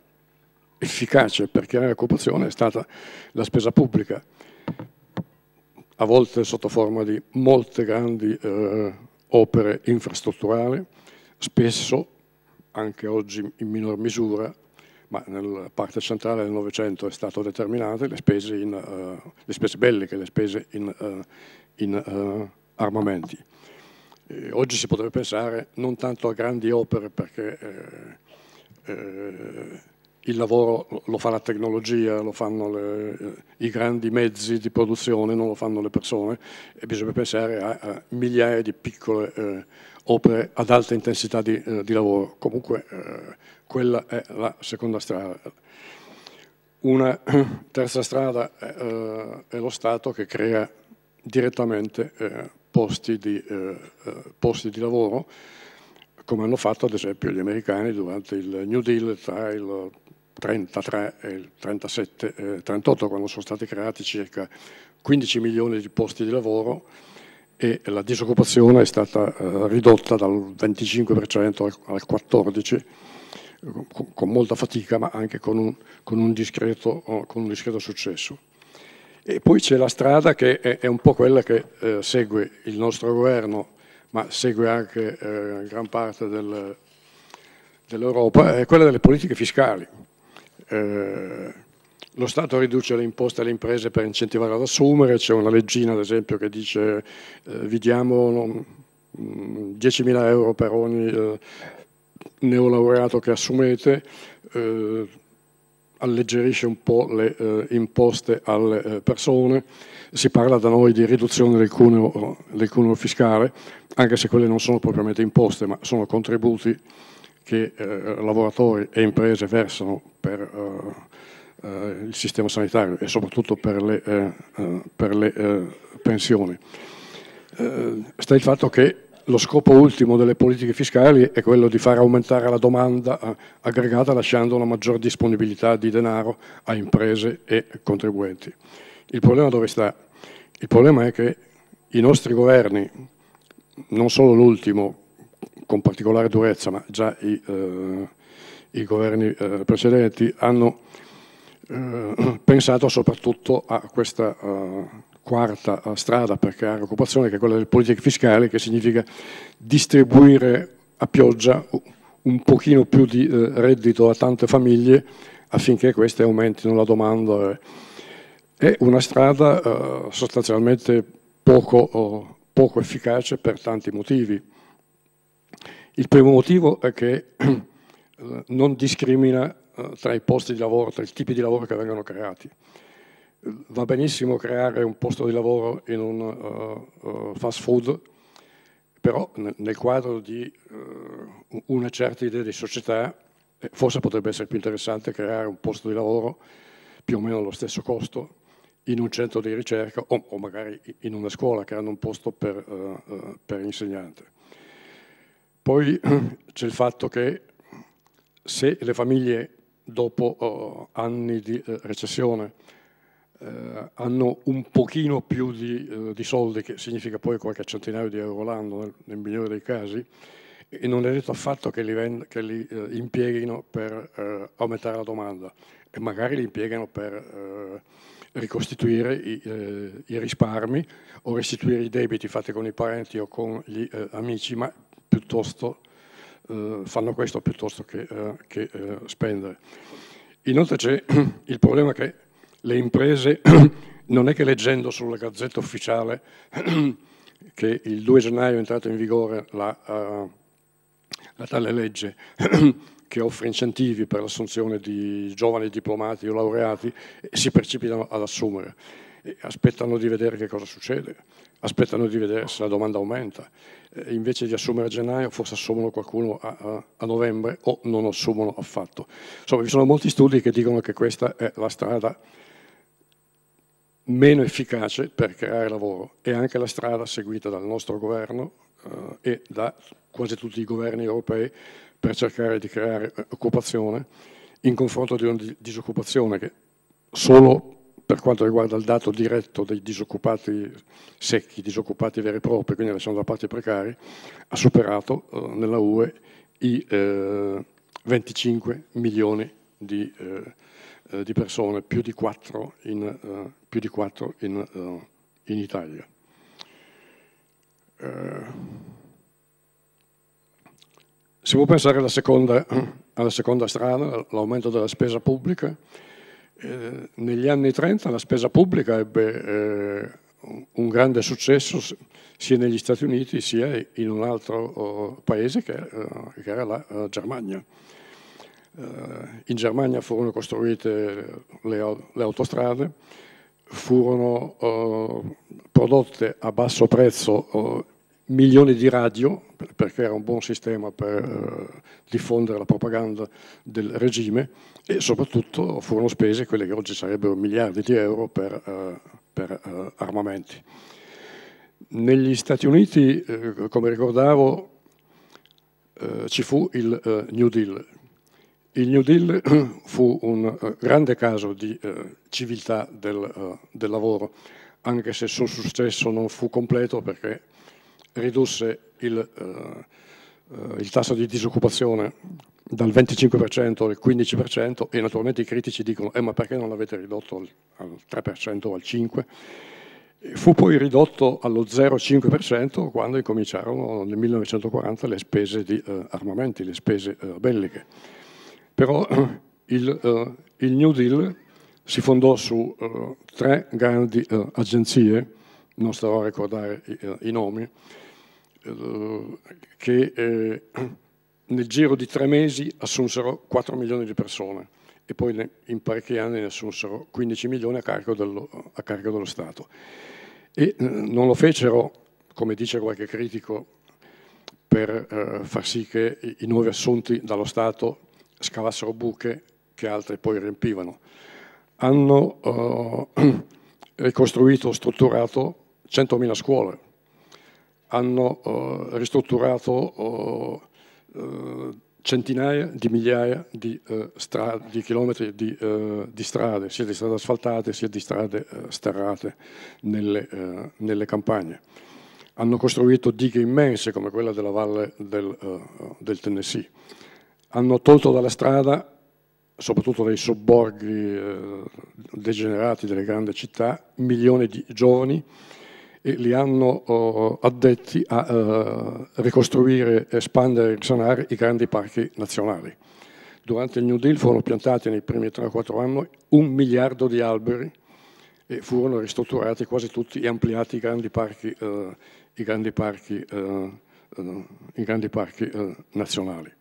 Speaker 2: efficace per creare occupazione è stata la spesa pubblica, a volte sotto forma di molte grandi eh, opere infrastrutturali, spesso, anche oggi in minor misura, ma nella parte centrale del Novecento è stato determinate le spese, in, uh, le spese belliche, le spese in, uh, in uh, armamenti. E oggi si potrebbe pensare non tanto a grandi opere perché eh, eh, il lavoro lo fa la tecnologia, lo fanno le, eh, i grandi mezzi di produzione, non lo fanno le persone e bisogna pensare a, a migliaia di piccole eh, opere ad alta intensità di, eh, di lavoro. Comunque eh, quella è la seconda strada. Una terza strada è, eh, è lo Stato che crea direttamente eh, posti di, posti di lavoro come hanno fatto ad esempio gli americani durante il New Deal tra il 33 e il 37, eh, 38 quando sono stati creati circa 15 milioni di posti di lavoro e la disoccupazione è stata eh, ridotta dal 25% al, al 14% con, molta fatica ma anche con un, con un, discreto, con un discreto, successo. E poi c'è la strada che è, è un po' quella che eh, segue il nostro governo ma segue anche eh, gran parte del, dell'Europa, è quella delle politiche fiscali eh, lo Stato riduce le imposte alle imprese per incentivare ad assumere, c'è una leggina ad esempio che dice eh, vi diamo 10.000 mm, euro per ogni eh, neolaureato che assumete, eh, alleggerisce un po' le eh, imposte alle eh, persone, si parla da noi di riduzione del cuneo, del cuneo, fiscale, anche se quelle non sono propriamente imposte, ma sono contributi che eh, lavoratori e imprese versano per eh, eh, il sistema sanitario e soprattutto per le, eh, per le pensioni. sta il fatto che lo scopo ultimo delle politiche fiscali è quello di far aumentare la domanda aggregata lasciando una maggior disponibilità di denaro a imprese e contribuenti. Il problema dove sta? Il problema è che i nostri governi non solo l'ultimo con particolare durezza, ma già i, eh, i governi eh, precedenti hanno eh, pensato soprattutto a questa eh, quarta eh, strada per creare occupazione, che è quella delle politiche fiscali, che significa distribuire a pioggia un pochino più di eh, reddito a tante famiglie affinché queste aumentino la domanda. È una strada sostanzialmente poco, poco efficace per tanti motivi. Il primo motivo è che non discrimina eh, tra i posti di lavoro, tra i tipi di lavoro che vengono creati. Va benissimo creare un posto di lavoro in un uh, uh, fast food, però nel quadro di una certa idea di società forse potrebbe essere più interessante creare un posto di lavoro più o meno allo stesso costo in un centro di ricerca o, o magari in una scuola che hanno un posto per, per insegnante. Poi c'è il fatto che se le famiglie dopo oh, anni di eh, recessione eh, hanno un pochino più di, eh, di, soldi, che significa poi qualche centinaio di euro l'anno nel, nel migliore dei casi, e non è detto affatto che li, vend- che li eh, impieghino per eh, aumentare la domanda e magari li impiegano per eh, ricostituire i, i, risparmi o restituire i debiti fatti con i parenti o con gli amici, ma piuttosto eh, fanno questo piuttosto che, eh, che eh, spendere. Inoltre c'è il problema che le imprese non è che leggendo sulla gazzetta ufficiale che il 2 gennaio è entrata in vigore la, uh, la tale legge che offre incentivi per l'assunzione di giovani diplomati o laureati, si precipitano ad assumere. E aspettano di vedere che cosa succede, aspettano di vedere se la domanda aumenta. E invece di assumere a gennaio, forse assumono qualcuno a, a, a, novembre o non assumono affatto. Insomma, vi sono molti studi che dicono che questa è la strada meno efficace per creare lavoro e anche la strada seguita dal nostro governo eh, e da quasi tutti i governi europei per cercare di creare eh, occupazione in confronto di una disoccupazione che solo per quanto riguarda il dato diretto dei disoccupati secchi, disoccupati veri e propri, quindi lasciando da parte precari, ha superato eh, nella UE i eh, 25 milioni di, eh, eh, di, persone, più di 4 in, eh, di 4 in, eh, in Italia. si può pensare alla seconda, alla seconda strada, l'aumento della spesa pubblica, eh, negli anni 30 la spesa pubblica ebbe eh, un grande successo sia negli Stati Uniti sia in un altro oh, paese che, uh, che, era la uh, Germania. Uh, in Germania furono costruite le, le autostrade, furono prodotte a basso prezzo milioni di radio, perché era un buon sistema per eh, diffondere la propaganda del regime, e soprattutto furono spese quelle che oggi sarebbero miliardi di euro per, eh, per eh, armamenti. Negli Stati Uniti, come ricordavo, ci fu il New Deal. Il New Deal fu un grande caso di civiltà del, del lavoro, anche se il suo successo non fu completo perché ridusse il, uh, il tasso di disoccupazione dal 25% al 15% e naturalmente i critici dicono eh, ma perché non l'avete ridotto al, al 3% o al 5%? Fu poi ridotto allo 0,5% quando incominciarono nel 1940 le spese di uh, armamenti, le spese uh, belliche. Però il, uh, il, New Deal si fondò su tre grandi agenzie, non starò a ricordare i, i nomi, eh, che eh, nel giro di tre mesi assunsero 4 milioni di persone e poi in parecchi anni ne assunsero 15 milioni a carico dello, a carico dello Stato. E eh, non lo fecero, come dice qualche critico, per eh, far sì che i, i nuovi assunti dallo Stato scavassero buche che altri poi riempivano. Hanno eh, ricostruito, strutturato 100.000 scuole, hanno uh, ristrutturato uh, uh, centinaia di migliaia di, di chilometri di, di, strade, sia di strade asfaltate sia di strade sterrate nelle, nelle campagne. hanno costruito dighe immense come quella della valle del, uh, del Tennessee, hanno tolto dalla strada, soprattutto dai sobborghi uh, degenerati delle grandi città, milioni di giovani e li hanno uh, addetti a ricostruire, espandere e risanare i grandi parchi nazionali. Durante il New Deal furono piantati nei primi 3-4 anni un miliardo di alberi e furono ristrutturati quasi tutti e ampliati i grandi parchi i grandi parchi, eh, i grandi parchi nazionali.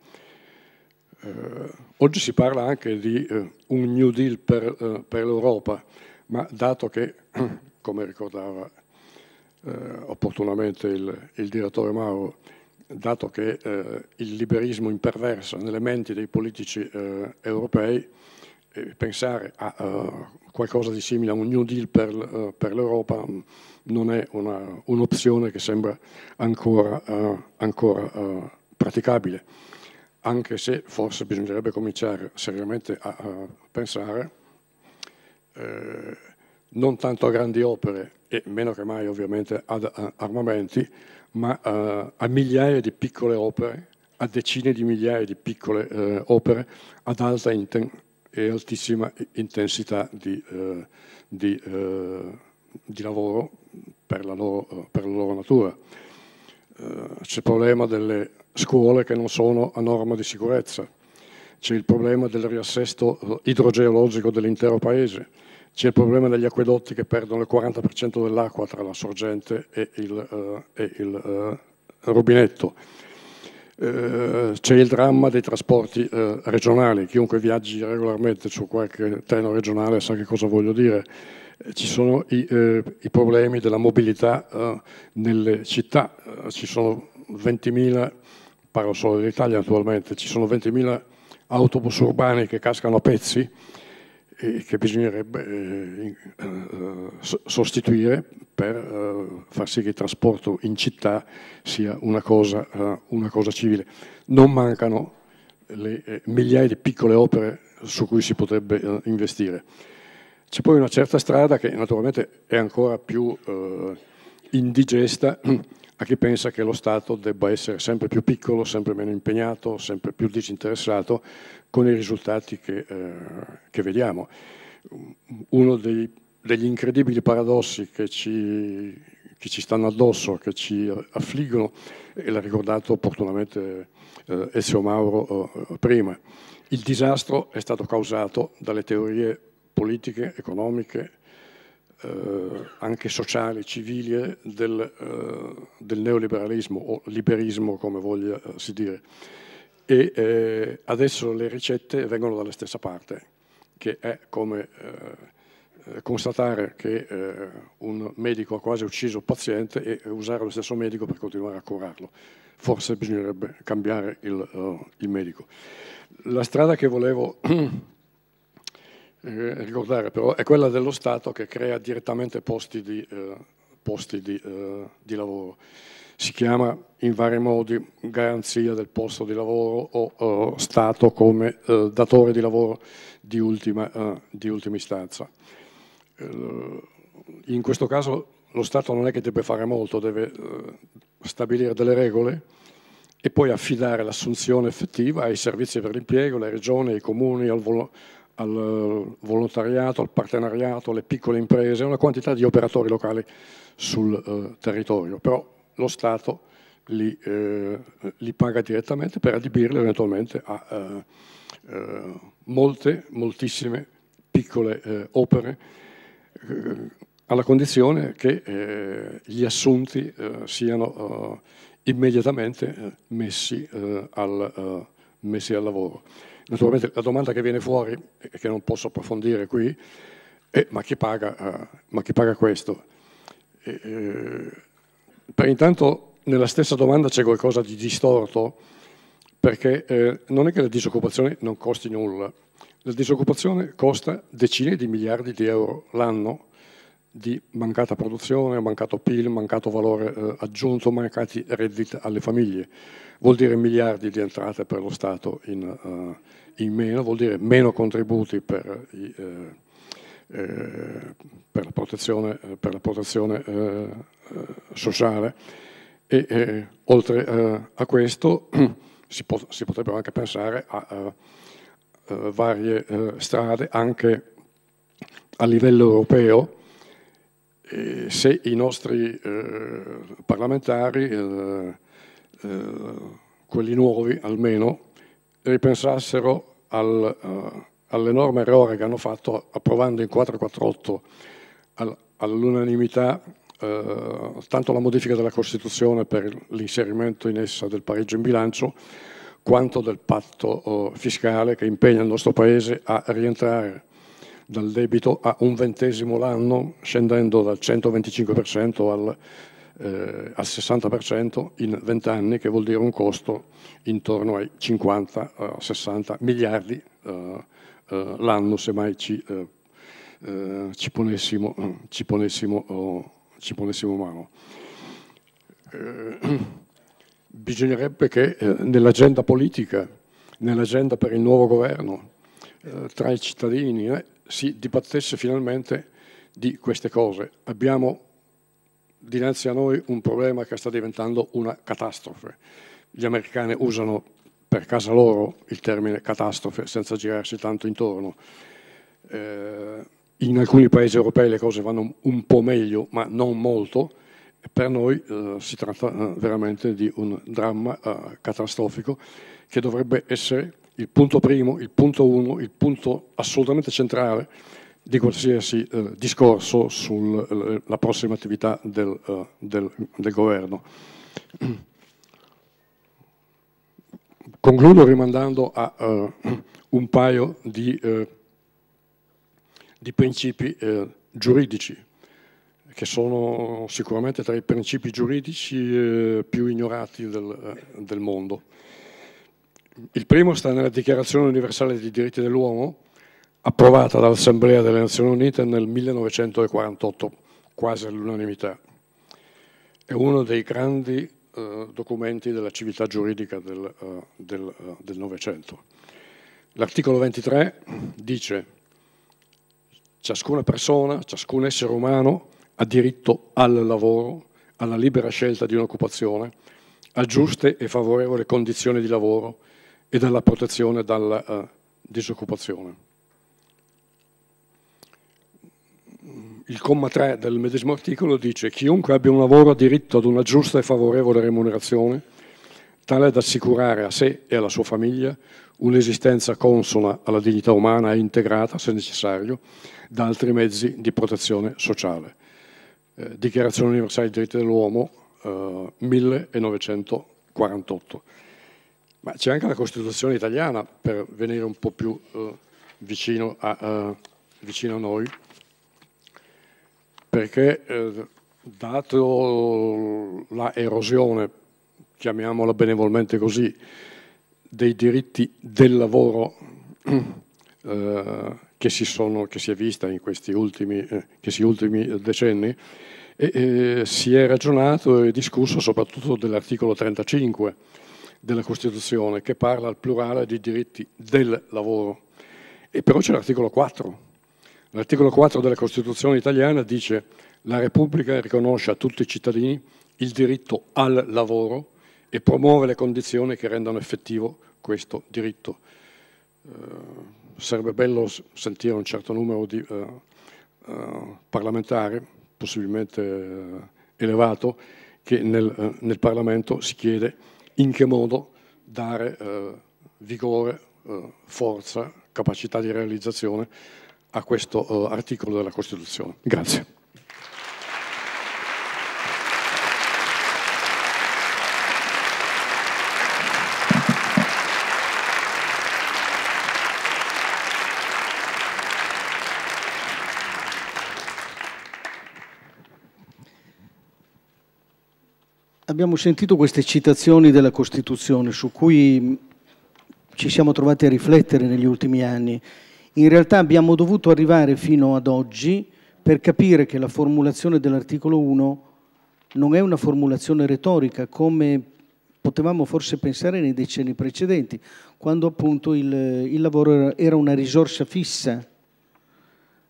Speaker 2: oggi si parla anche di un New Deal per, per l'Europa, ma dato che, come ricordava opportunamente il, il direttore Mauro, dato che eh, il liberismo imperversa nelle menti dei politici eh, europei, eh, pensare a qualcosa di simile a un New Deal per, per l'Europa non è un'opzione che sembra ancora, ancora praticabile, anche se forse bisognerebbe cominciare seriamente a, a pensare eh, non tanto a grandi opere e meno che mai ovviamente ad a armamenti, ma uh, a migliaia di piccole opere, a decine di migliaia di piccole uh, opere ad alta e altissima intensità di, uh, di, di lavoro per la loro, per la loro natura. Eh, c'è il problema delle scuole che non sono a norma di sicurezza, c'è il problema del riassesto eh, idrogeologico dell'intero paese, c'è il problema degli acquedotti che perdono il 40% dell'acqua tra la sorgente e il, uh, e il uh, rubinetto. Uh, c'è il dramma dei trasporti regionali, chiunque viaggi regolarmente su qualche treno regionale sa che cosa voglio dire. Ci sono i, eh, i, problemi della mobilità eh, nelle città, eh, ci sono 20.000, parlo solo dell'Italia naturalmente, ci sono 20.000 autobus urbani che cascano a pezzi e che bisognerebbe eh, eh, sostituire per eh, far sì che il trasporto in città sia una cosa, una cosa civile. Non mancano le migliaia di piccole opere su cui si potrebbe investire. C'è poi una certa strada che naturalmente è ancora più indigesta a chi pensa che lo Stato debba essere sempre più piccolo, sempre meno impegnato, sempre più disinteressato con i risultati che, eh, che vediamo. Uno dei, degli incredibili paradossi che ci, che ci, stanno addosso, che ci affliggono, e l'ha ricordato opportunamente eh, Ezio Mauro eh, prima, il disastro è stato causato dalle teorie politiche, economiche, eh, anche sociali, civili eh, del, eh, del, neoliberalismo o liberismo come voglia eh, si dire. E eh, adesso le ricette vengono dalla stessa parte, che è come eh, constatare che un medico ha quasi ucciso il paziente e usare lo stesso medico per continuare a curarlo. Forse bisognerebbe cambiare il, il medico. La strada che volevo ricordare però è quella dello Stato che crea direttamente posti di, eh, posti di, eh, di lavoro. Si chiama in vari modi garanzia del posto di lavoro o, o Stato come eh, datore di lavoro di ultima, eh, di ultima istanza. Eh, in questo caso lo Stato non è che debba fare molto, deve stabilire delle regole e poi affidare l'assunzione effettiva ai servizi per l'impiego, alle regioni, ai comuni, al, volo, al volontariato, al partenariato, alle piccole imprese, una quantità di operatori locali sul eh, territorio, però lo Stato li, eh, li, paga direttamente per adibirli eventualmente a eh, eh molte, moltissime piccole eh, opere eh, alla condizione che gli assunti siano immediatamente messi al, messi al lavoro. Naturalmente la domanda che viene fuori, e che non posso approfondire qui, è ma chi paga, uh, ma chi paga questo? E, eh, per intanto nella stessa domanda c'è qualcosa di distorto, perché eh, non è che la disoccupazione non costi nulla, la disoccupazione costa decine di miliardi di euro l'anno di mancata produzione, mancato PIL, mancato valore eh, aggiunto, mancati redditi alle famiglie. Vuol dire miliardi di entrate per lo Stato in, uh, in meno, vuol dire meno contributi per i, uh, eh, per la protezione, per la protezione eh, sociale. E oltre a questo si, pot si, potrebbero anche pensare a varie strade anche a livello europeo se i nostri parlamentari, quelli nuovi almeno, ripensassero al, uh, all'enorme errore che hanno fatto approvando in 448 al, all'unanimità uh, tanto la modifica della Costituzione per l'inserimento in essa del pareggio in bilancio quanto del patto uh, fiscale che impegna il nostro Paese a rientrare dal debito a un ventesimo l'anno, scendendo dal 125% al eh, al 60% in 20 anni, che vuol dire un costo intorno ai 50-60 miliardi eh, eh, l'anno, se mai ci, eh, eh, ci ponessimo, ci, ponessimo, oh, ci ponessimo mano. bisognerebbe che nell'agenda politica, nell'agenda per il nuovo governo, tra i cittadini, si dibattesse finalmente di queste cose. Abbiamo dinanzi a noi un problema che sta diventando una catastrofe. Gli americani usano per casa loro il termine catastrofe senza girarsi tanto intorno. Eh, in alcuni paesi europei le cose vanno un po' meglio, ma non molto. Per noi eh, si tratta eh, veramente di un dramma eh, catastrofico che dovrebbe essere il punto primo, il punto uno, il punto assolutamente centrale di qualsiasi eh, discorso sulla eh, prossima attività del, uh, del, del, governo. Concludo rimandando a uh, un paio di, uh, di principi giuridici che sono sicuramente tra i principi giuridici più ignorati del, del mondo. Il primo sta nella Dichiarazione universale dei diritti dell'uomo, approvata dall'Assemblea delle Nazioni Unite nel 1948, quasi all'unanimità. È uno dei grandi uh, documenti della civiltà giuridica del, uh, del, uh, del Novecento. L'articolo 23 dice ciascuna persona, ciascun essere umano ha diritto al lavoro, alla libera scelta di un'occupazione, a giuste e favorevoli condizioni di lavoro e alla protezione dalla disoccupazione. il comma 3 del medesimo articolo dice chiunque abbia un lavoro ha diritto ad una giusta e favorevole remunerazione, tale da assicurare a sé e alla sua famiglia un'esistenza consona alla dignità umana e integrata, se necessario, da altri mezzi di protezione sociale. Eh, Dichiarazione universale dei diritti dell'uomo, eh, 1948. Ma c'è anche la Costituzione italiana per venire un po' più eh, vicino, a, uh, vicino a noi. Perché eh, dato la erosione, chiamiamola benevolmente così, dei diritti del lavoro eh, che, si sono, che, si è vista in questi ultimi, eh, ultimi decenni, e, si è ragionato e discusso soprattutto dell'articolo 35 della Costituzione che parla al plurale di diritti del lavoro. E però c'è l'articolo 4 L'articolo 4 della Costituzione italiana dice la Repubblica riconosce a tutti i cittadini il diritto al lavoro e promuove le condizioni che rendano effettivo questo diritto. Eh, sarebbe bello sentire un certo numero di eh, eh, parlamentari, possibilmente eh, elevato, che nel, eh, nel, Parlamento si chiede in che modo dare eh, vigore, forza, capacità di realizzazione a questo uh, articolo della Costituzione. Grazie.
Speaker 1: Abbiamo sentito queste citazioni della Costituzione su cui ci siamo trovati a riflettere negli ultimi anni. In realtà abbiamo dovuto arrivare fino ad oggi per capire che la formulazione dell'articolo 1 non è una formulazione retorica come potevamo forse pensare nei decenni precedenti, quando appunto il, il lavoro era, una risorsa fissa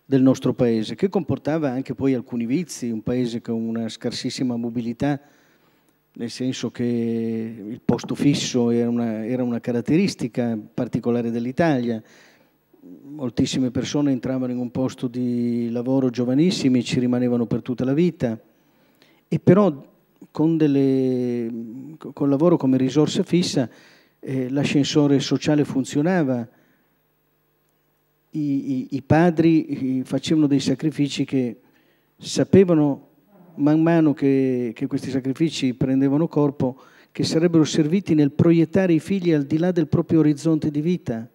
Speaker 1: del nostro paese, che comportava anche poi alcuni vizi, un paese con una scarsissima mobilità, nel senso che il posto fisso era una, era una caratteristica particolare dell'Italia. Moltissime persone entravano in un posto di lavoro giovanissimi, ci rimanevano per tutta la vita, e però con, delle, con lavoro come risorsa fissa eh, l'ascensore sociale funzionava, I, i, i padri facevano dei sacrifici che sapevano man mano che, che questi sacrifici prendevano corpo che sarebbero serviti nel proiettare i figli al di là del proprio orizzonte di vita,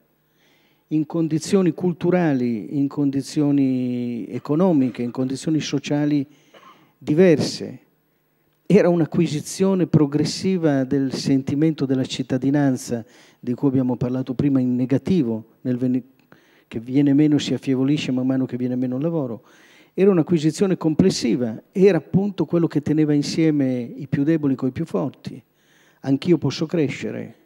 Speaker 1: in condizioni culturali, in condizioni economiche, in condizioni sociali diverse era un'acquisizione progressiva del sentimento della cittadinanza di cui abbiamo parlato prima in negativo, che viene meno si affievolisce man mano che viene meno il lavoro. Era un'acquisizione complessiva, era appunto quello che teneva insieme i più deboli con i più forti. Anch'io posso crescere.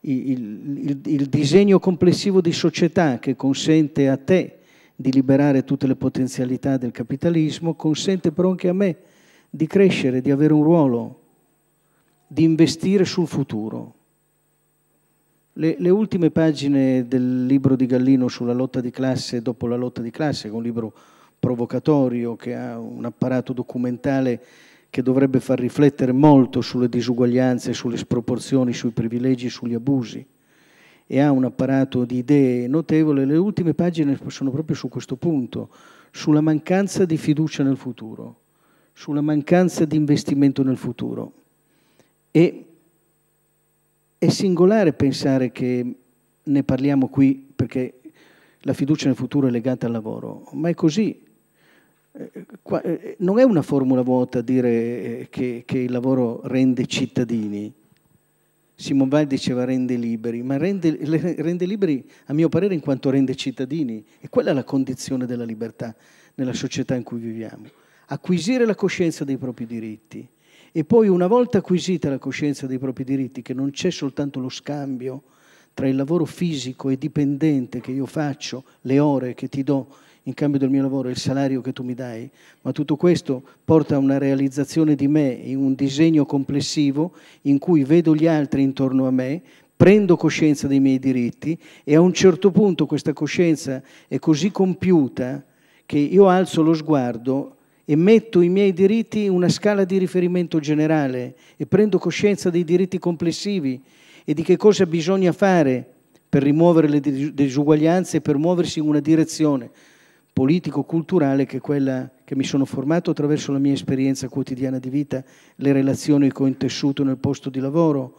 Speaker 1: Il, il, il disegno complessivo di società che consente a te di liberare tutte le potenzialità del capitalismo, consente però anche a me di crescere, di avere un ruolo, di investire sul futuro. Le, le, ultime pagine del libro di Gallino sulla lotta di classe dopo la lotta di classe, che è un libro provocatorio che ha un apparato documentale che dovrebbe far riflettere molto sulle disuguaglianze, sulle sproporzioni, sui privilegi, sugli abusi e ha un apparato di idee notevole, le ultime pagine sono proprio su questo punto, sulla mancanza di fiducia nel futuro sulla mancanza di investimento nel futuro. E è singolare pensare che ne parliamo qui perché la fiducia nel futuro è legata al lavoro, ma è così. Eh, non è una formula vuota dire eh, che, che il lavoro rende cittadini. Simon Weil diceva rende liberi, ma rende, rende liberi a mio parere in quanto rende cittadini. E quella è la condizione della libertà nella società in cui viviamo acquisire la coscienza dei propri diritti e poi una volta acquisita la coscienza dei propri diritti, che non c'è soltanto lo scambio tra il lavoro fisico e dipendente che io faccio, le ore che ti do in cambio del mio lavoro il salario che tu mi dai, ma tutto questo porta a una realizzazione di me in un disegno complessivo in cui vedo gli altri intorno a me, prendo coscienza dei miei diritti e a un certo punto questa coscienza è così compiuta che io alzo lo sguardo e metto i miei diritti in una scala di riferimento generale e prendo coscienza dei diritti complessivi e di che cosa bisogna fare per rimuovere le disuguaglianze e per muoversi in una direzione politico-culturale che è quella che mi sono formato attraverso la mia esperienza quotidiana di vita, le relazioni che ho intessuto nel posto di lavoro,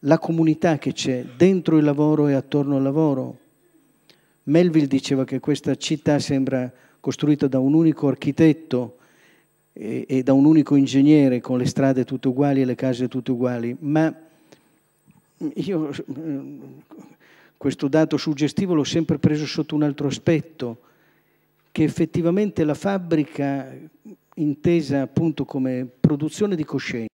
Speaker 1: la comunità che c'è dentro il lavoro e attorno al lavoro. Melville diceva che questa città sembra costruita da un unico architetto e, e, da un unico ingegnere con le strade tutte uguali e le case tutte uguali, ma io questo dato suggestivo l'ho sempre preso sotto un altro aspetto, che effettivamente la fabbrica intesa appunto come produzione di coscienza,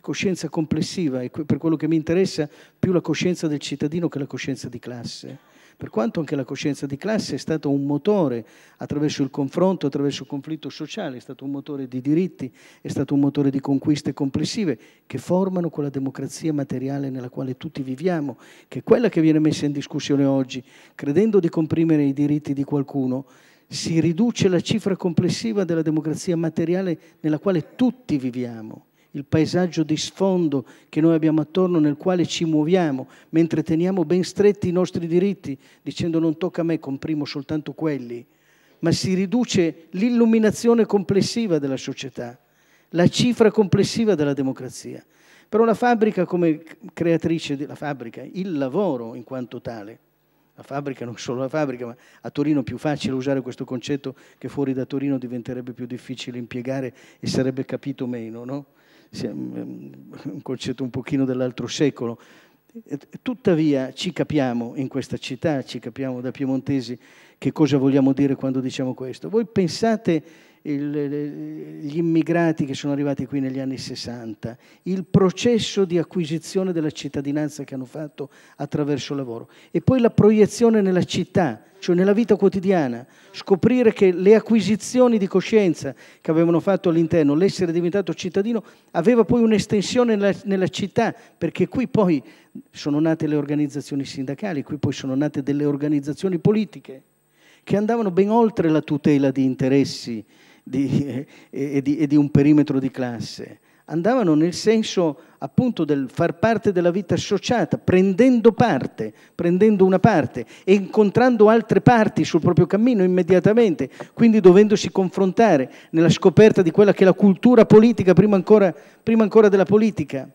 Speaker 1: coscienza complessiva, e per quello che mi interessa più la coscienza del cittadino che la coscienza di classe per quanto anche la coscienza di classe è stato un motore attraverso il confronto, attraverso il conflitto sociale, è stato un motore di diritti, è stato un motore di conquiste complessive che formano quella democrazia materiale nella quale tutti viviamo, che è quella che viene messa in discussione oggi, credendo di comprimere i diritti di qualcuno, si riduce la cifra complessiva della democrazia materiale nella quale tutti viviamo il paesaggio di sfondo che noi abbiamo attorno nel quale ci muoviamo, mentre teniamo ben stretti i nostri diritti, dicendo non tocca a me, comprimo soltanto quelli, ma si riduce l'illuminazione complessiva della società, la cifra complessiva della democrazia. Però la fabbrica come creatrice della fabbrica, il lavoro in quanto tale, la fabbrica non solo la fabbrica, ma a Torino è più facile usare questo concetto che fuori da Torino diventerebbe più difficile impiegare e sarebbe capito meno, no? Mm, un concetto un pochino dell'altro secolo. Tuttavia ci capiamo in questa città, ci capiamo da piemontesi che cosa vogliamo dire quando diciamo questo. Voi pensate il, gli immigrati che sono arrivati qui negli anni 60, il processo di acquisizione della cittadinanza che hanno fatto attraverso il lavoro e poi la proiezione nella città, cioè nella vita quotidiana, scoprire che le acquisizioni di coscienza che avevano fatto all'interno, l'essere diventato cittadino, aveva poi un'estensione nella, nella città, perché qui poi sono nate le organizzazioni sindacali, qui poi sono nate delle organizzazioni politiche che andavano ben oltre la tutela di interessi di, e, di, e di un perimetro di classe andavano nel senso appunto del far parte della vita associata, prendendo parte, prendendo una parte e incontrando altre parti sul proprio cammino immediatamente, quindi dovendosi confrontare nella scoperta di quella che è la cultura politica prima ancora, prima ancora della politica.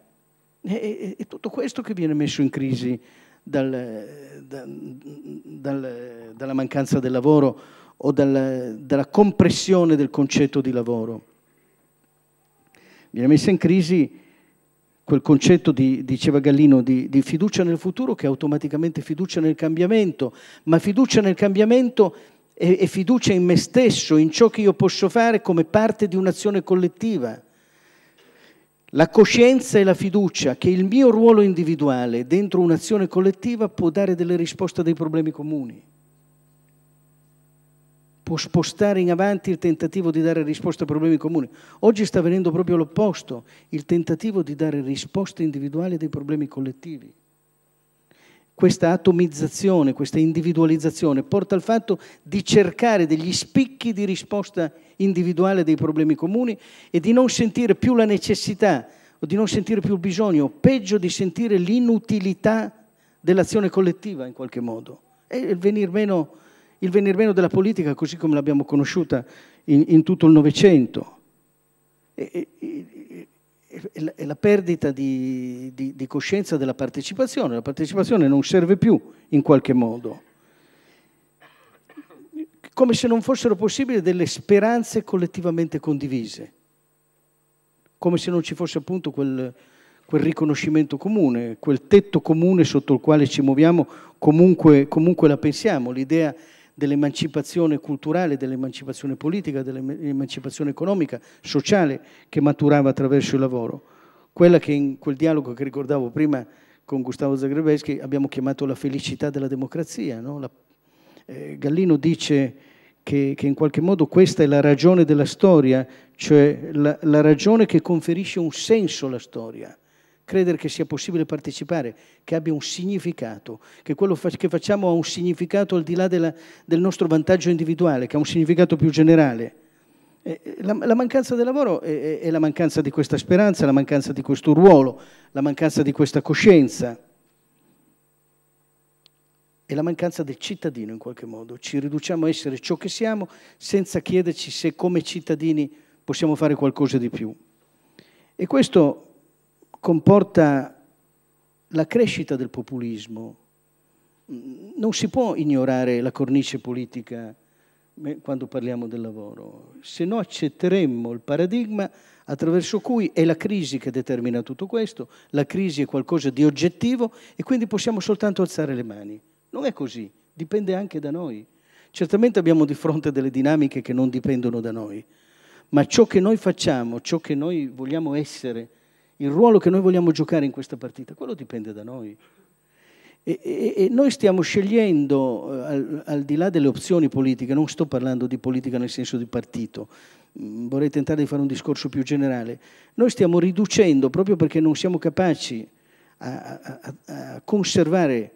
Speaker 1: È tutto questo che viene messo in crisi dal, dal, dal, dalla mancanza del lavoro o dalla compressione del concetto di lavoro. Viene messa in crisi quel concetto, di, diceva Gallino, di, di, fiducia nel futuro che è automaticamente fiducia nel cambiamento, ma fiducia nel cambiamento è, è fiducia in me stesso, in ciò che io posso fare come parte di un'azione collettiva. La coscienza e la fiducia che il mio ruolo individuale dentro un'azione collettiva può dare delle risposte a dei problemi comuni può spostare in avanti il tentativo di dare risposte a problemi comuni. Oggi sta avvenendo proprio l'opposto, il tentativo di dare risposte individuali dei problemi collettivi. Questa atomizzazione, questa individualizzazione porta al fatto di cercare degli spicchi di risposta individuale dei problemi comuni e di non sentire più la necessità o di non sentire più il bisogno, o peggio di sentire l'inutilità dell'azione collettiva in qualche modo. È il venir meno il venir meno della politica così come l'abbiamo conosciuta in, in tutto il Novecento. E, e, e, e, la perdita di, di, di coscienza della partecipazione. La partecipazione non serve più in qualche modo. Come se non fossero possibili delle speranze collettivamente condivise. Come se non ci fosse appunto quel, quel riconoscimento comune, quel tetto comune sotto il quale ci muoviamo, comunque, comunque la pensiamo. L'idea dell'emancipazione culturale, dell'emancipazione politica, dell'emancipazione economica, sociale che maturava attraverso il lavoro. Quella che in quel dialogo che ricordavo prima con Gustavo Zagrebeschi abbiamo chiamato la felicità della democrazia. No? La, eh, Gallino dice che, che, in qualche modo questa è la ragione della storia, cioè la, la ragione che conferisce un senso alla storia credere che sia possibile partecipare, che abbia un significato, che quello che facciamo ha un significato al di là della, del nostro vantaggio individuale, che ha un significato più generale. La, la, mancanza del lavoro è, è, la mancanza di questa speranza, la mancanza di questo ruolo, la mancanza di questa coscienza. È la mancanza del cittadino in qualche modo. Ci riduciamo a essere ciò che siamo senza chiederci se come cittadini possiamo fare qualcosa di più. E questo comporta la crescita del populismo. Non si può ignorare la cornice politica quando parliamo del lavoro, se no accetteremmo il paradigma attraverso cui è la crisi che determina tutto questo, la crisi è qualcosa di oggettivo e quindi possiamo soltanto alzare le mani. Non è così, dipende anche da noi. Certamente abbiamo di fronte delle dinamiche che non dipendono da noi, ma ciò che noi facciamo, ciò che noi vogliamo essere, il ruolo che noi vogliamo giocare in questa partita, quello dipende da noi. E, e, e noi stiamo scegliendo, eh, al, al, di là delle opzioni politiche, non sto parlando di politica nel senso di partito, mm, vorrei tentare di fare un discorso più generale, noi stiamo riducendo, proprio perché non siamo capaci a, a, a conservare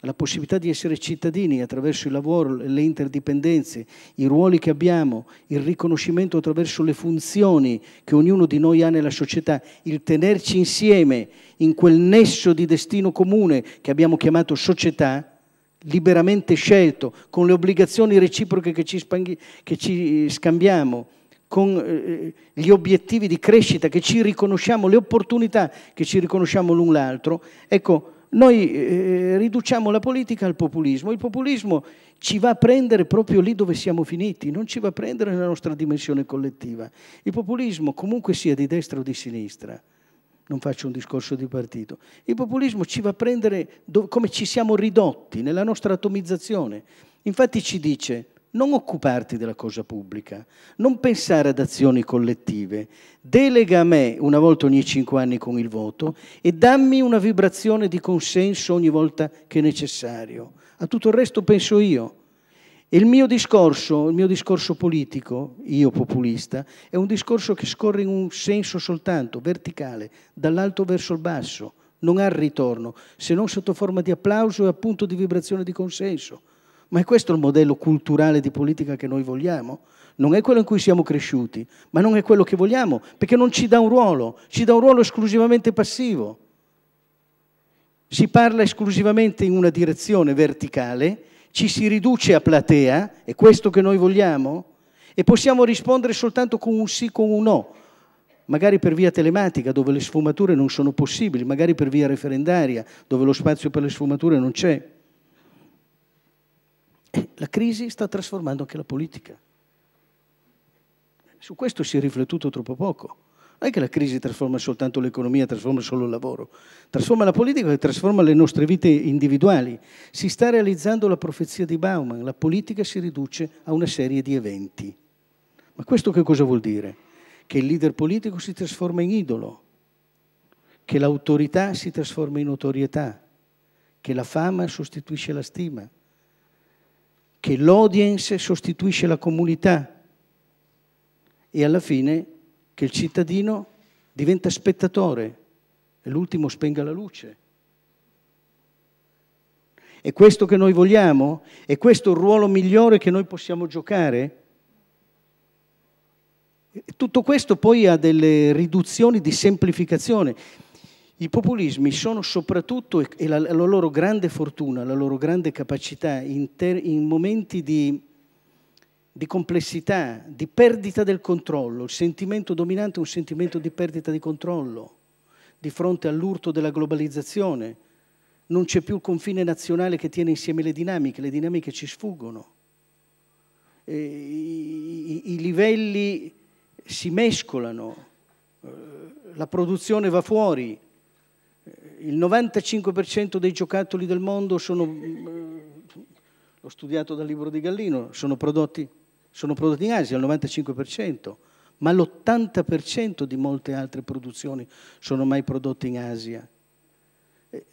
Speaker 1: la possibilità di essere cittadini attraverso il lavoro, le interdipendenze, i ruoli che abbiamo, il riconoscimento attraverso le funzioni che ognuno di noi ha nella società, il tenerci insieme in quel nesso di destino comune che abbiamo chiamato società, liberamente scelto, con le obbligazioni reciproche che ci, che ci scambiamo, con eh, gli obiettivi di crescita che ci riconosciamo, le opportunità che ci riconosciamo l'un l'altro, ecco, noi eh, riduciamo la politica al populismo. Il populismo ci va a prendere proprio lì dove siamo finiti, non ci va a prendere nella nostra dimensione collettiva. Il populismo, comunque sia di destra o di sinistra, non faccio un discorso di partito, il populismo ci va a prendere come ci siamo ridotti nella nostra atomizzazione. Infatti ci dice, non occuparti della cosa pubblica, non pensare ad azioni collettive, delega a me una volta ogni cinque anni con il voto e dammi una vibrazione di consenso ogni volta che necessario. A tutto il resto penso io. E il mio discorso, il mio discorso politico, io populista, è un discorso che scorre in un senso soltanto, verticale, dall'alto verso il basso, non ha ritorno, se non sotto forma di applauso e appunto di vibrazione di consenso. Ma è questo il modello culturale di politica che noi vogliamo? Non è quello in cui siamo cresciuti, ma non è quello che vogliamo, perché non ci dà un ruolo, ci dà un ruolo esclusivamente passivo. Si parla esclusivamente in una direzione verticale, ci si riduce a platea, è questo che noi vogliamo? E possiamo rispondere soltanto con un sì, con un no, magari per via telematica dove le sfumature non sono possibili, magari per via referendaria dove lo spazio per le sfumature non c'è. E la crisi sta trasformando anche la politica. Su questo si è riflettuto troppo poco. Non è che la crisi trasforma soltanto l'economia, trasforma solo il lavoro, trasforma la politica e trasforma le nostre vite individuali. Si sta realizzando la profezia di Bauman, la politica si riduce a una serie di eventi. Ma questo che cosa vuol dire? Che il leader politico si trasforma in idolo, che l'autorità si trasforma in notorietà, che la fama sostituisce la stima che l'audience sostituisce la comunità e alla fine che il cittadino diventa spettatore e l'ultimo spenga la luce. È questo che noi vogliamo? È questo il ruolo migliore che noi possiamo giocare? Tutto questo poi ha delle riduzioni di semplificazione. I populismi sono soprattutto, e la, la, loro grande fortuna, la loro grande capacità in, ter, in momenti di, di, complessità, di perdita del controllo. Il sentimento dominante è un sentimento di perdita di controllo di fronte all'urto della globalizzazione. Non c'è più il confine nazionale che tiene insieme le dinamiche, le dinamiche ci sfuggono. I, i, i livelli si mescolano, eh, la produzione va fuori, il 95% dei giocattoli del mondo sono, eh, l'ho studiato dal libro di Gallino, sono prodotti, sono prodotti in Asia, il 95%, ma l'80% di molte altre produzioni sono mai prodotte in Asia. Eh,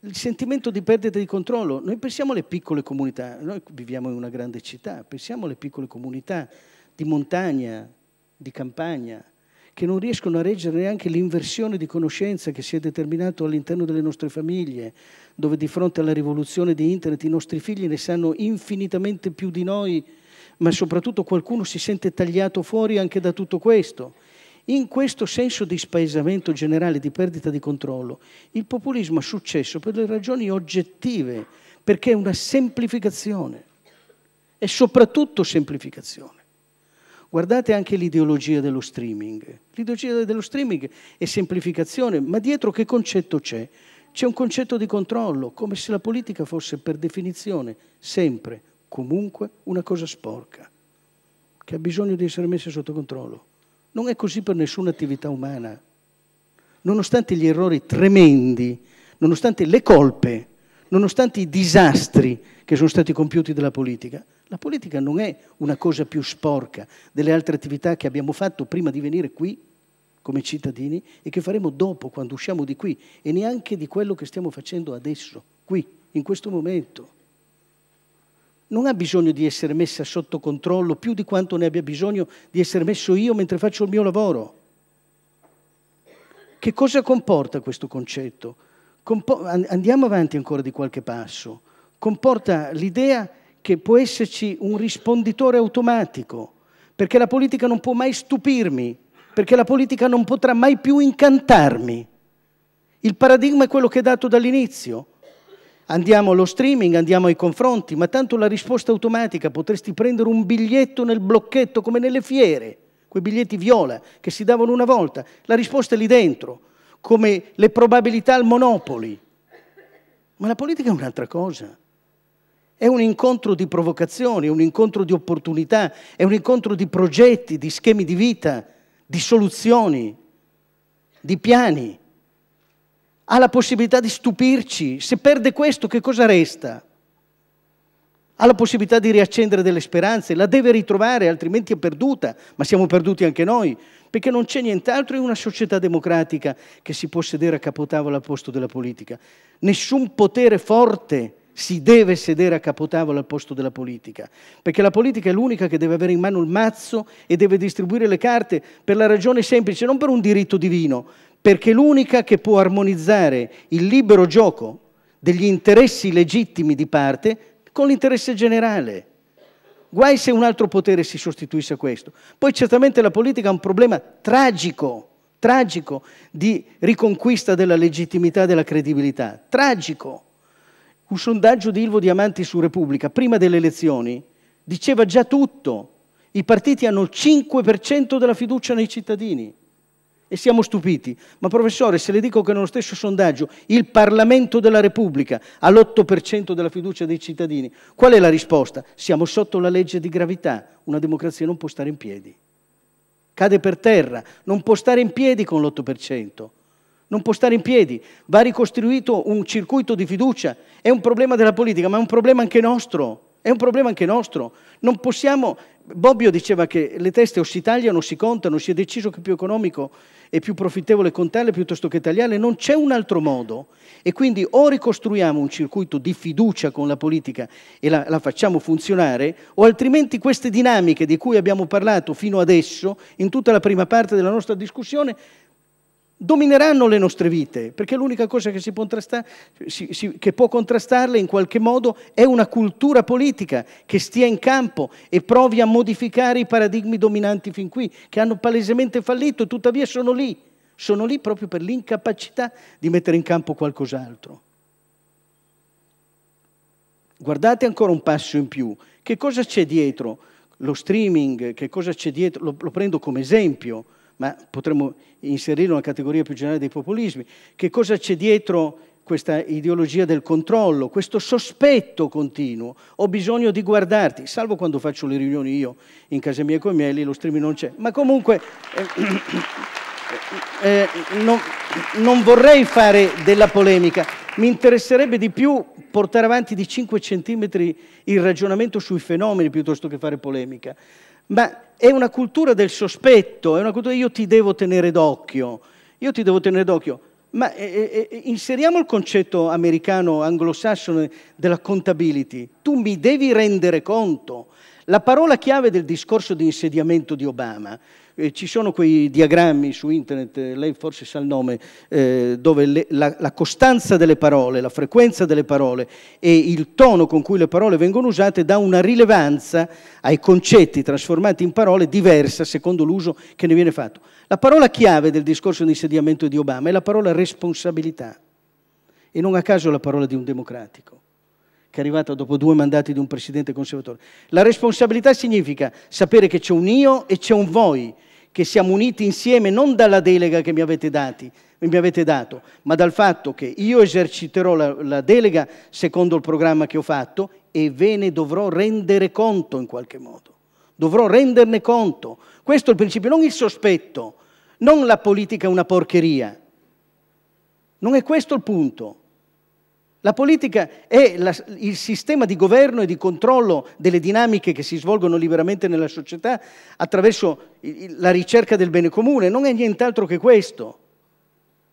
Speaker 1: il sentimento di perdita di controllo, noi pensiamo alle piccole comunità, noi viviamo in una grande città, pensiamo alle piccole comunità di montagna, di campagna, che non riescono a reggere neanche l'inversione di conoscenza che si è determinato all'interno delle nostre famiglie, dove di fronte alla rivoluzione di Internet i nostri figli ne sanno infinitamente più di noi, ma soprattutto qualcuno si sente tagliato fuori anche da tutto questo. In questo senso di spaesamento generale, di perdita di controllo, il populismo ha successo per le ragioni oggettive, perché è una semplificazione, è soprattutto semplificazione. Guardate anche l'ideologia dello streaming. L'ideologia dello streaming è semplificazione, ma dietro che concetto c'è? C'è un concetto di controllo, come se la politica fosse per definizione sempre, comunque, una cosa sporca, che ha bisogno di essere messa sotto controllo. Non è così per nessuna attività umana. Nonostante gli errori tremendi, nonostante le colpe, nonostante i disastri che sono stati compiuti dalla politica, la politica non è una cosa più sporca delle altre attività che abbiamo fatto prima di venire qui come cittadini e che faremo dopo quando usciamo di qui e neanche di quello che stiamo facendo adesso, qui, in questo momento. Non ha bisogno di essere messa sotto controllo più di quanto ne abbia bisogno di essere messo io mentre faccio il mio lavoro. Che cosa comporta questo concetto? Andiamo avanti ancora di qualche passo. Comporta l'idea che può esserci un risponditore automatico, perché la politica non può mai stupirmi, perché la politica non potrà mai più incantarmi. Il paradigma è quello che è dato dall'inizio. Andiamo allo streaming, andiamo ai confronti, ma tanto la risposta automatica, potresti prendere un biglietto nel blocchetto come nelle fiere, quei biglietti viola che si davano una volta, la risposta è lì dentro, come le probabilità al Monopoli. Ma la politica è un'altra cosa. È un incontro di provocazioni, un incontro di opportunità, è un incontro di progetti, di schemi di vita, di soluzioni, di piani. Ha la possibilità di stupirci. Se perde questo, che cosa resta? Ha la possibilità di riaccendere delle speranze, la deve ritrovare, altrimenti è perduta, ma siamo perduti anche noi, perché non c'è nient'altro in una società democratica che si può sedere a capotavola al posto della politica. Nessun potere forte si deve sedere a capotavola al posto della politica, perché la politica è l'unica che deve avere in mano il mazzo e deve distribuire le carte per la ragione semplice, non per un diritto divino, perché è l'unica che può armonizzare il libero gioco degli interessi legittimi di parte con l'interesse generale. Guai se un altro potere si sostituisse a questo. Poi certamente la politica ha un problema tragico, tragico di riconquista della legittimità e della credibilità. Tragico. Un sondaggio di Ilvo Diamanti su Repubblica, prima delle elezioni, diceva già tutto. I partiti hanno il 5% della fiducia nei cittadini e siamo stupiti. Ma professore, se le dico che nello stesso sondaggio il Parlamento della Repubblica ha l'8% della fiducia dei cittadini, qual è la risposta? Siamo sotto la legge di gravità. Una democrazia non può stare in piedi. Cade per terra, non può stare in piedi con l'8%. Non può stare in piedi, va ricostruito un circuito di fiducia. È un problema della politica, ma è un problema anche nostro. È un problema anche nostro. Non possiamo. Bobbio diceva che le teste o si tagliano o si contano, si è deciso che è più economico e più profittevole contarle piuttosto che tagliarle, non c'è un altro modo. E quindi o ricostruiamo un circuito di fiducia con la politica e la, la facciamo funzionare, o altrimenti queste dinamiche di cui abbiamo parlato fino adesso, in tutta la prima parte della nostra discussione, domineranno le nostre vite, perché l'unica cosa che, si si, che, può contrastarle in qualche modo è una cultura politica che stia in campo e provi a modificare i paradigmi dominanti fin qui, che hanno palesemente fallito e tuttavia sono lì, sono lì proprio per l'incapacità di mettere in campo qualcos'altro. Guardate ancora un passo in più, che cosa c'è dietro lo streaming, che cosa c'è dietro, lo, lo prendo come esempio, ma potremmo inserirlo in una categoria più generale dei populismi. Che cosa c'è dietro questa ideologia del controllo, questo sospetto continuo? Ho bisogno di guardarti, salvo quando faccio le riunioni io in casa mia con i miei, lo streaming non c'è. Ma comunque eh, eh, non, non vorrei fare della polemica, mi interesserebbe di più portare avanti di 5 centimetri il ragionamento sui fenomeni piuttosto che fare polemica ma è una cultura del sospetto, è una cultura io ti devo tenere d'occhio, io ti devo tenere d'occhio. Ma eh, eh, inseriamo il concetto americano, anglosassone dell'accountability. Tu mi devi rendere conto. La parola chiave del discorso di insediamento di Obama eh, ci sono quei diagrammi su internet, eh, lei forse sa il nome, eh, dove le, la, la, costanza delle parole, la frequenza delle parole e il tono con cui le parole vengono usate dà una rilevanza ai concetti trasformati in parole diversa secondo l'uso che ne viene fatto. La parola chiave del discorso di insediamento di Obama è la parola responsabilità e non a caso la parola di un democratico che è arrivata dopo due mandati di un presidente conservatore. La responsabilità significa sapere che c'è un io e c'è un voi, che siamo uniti insieme non dalla delega che mi avete, dati, mi avete dato, ma dal fatto che io eserciterò la, la delega secondo il programma che ho fatto e ve ne dovrò rendere conto in qualche modo. Dovrò renderne conto. Questo è il principio, non il sospetto, non la politica è una porcheria. Non è questo il punto. La politica è la, il sistema di governo e di controllo delle dinamiche che si svolgono liberamente nella società attraverso la ricerca del bene comune, non è nient'altro che questo.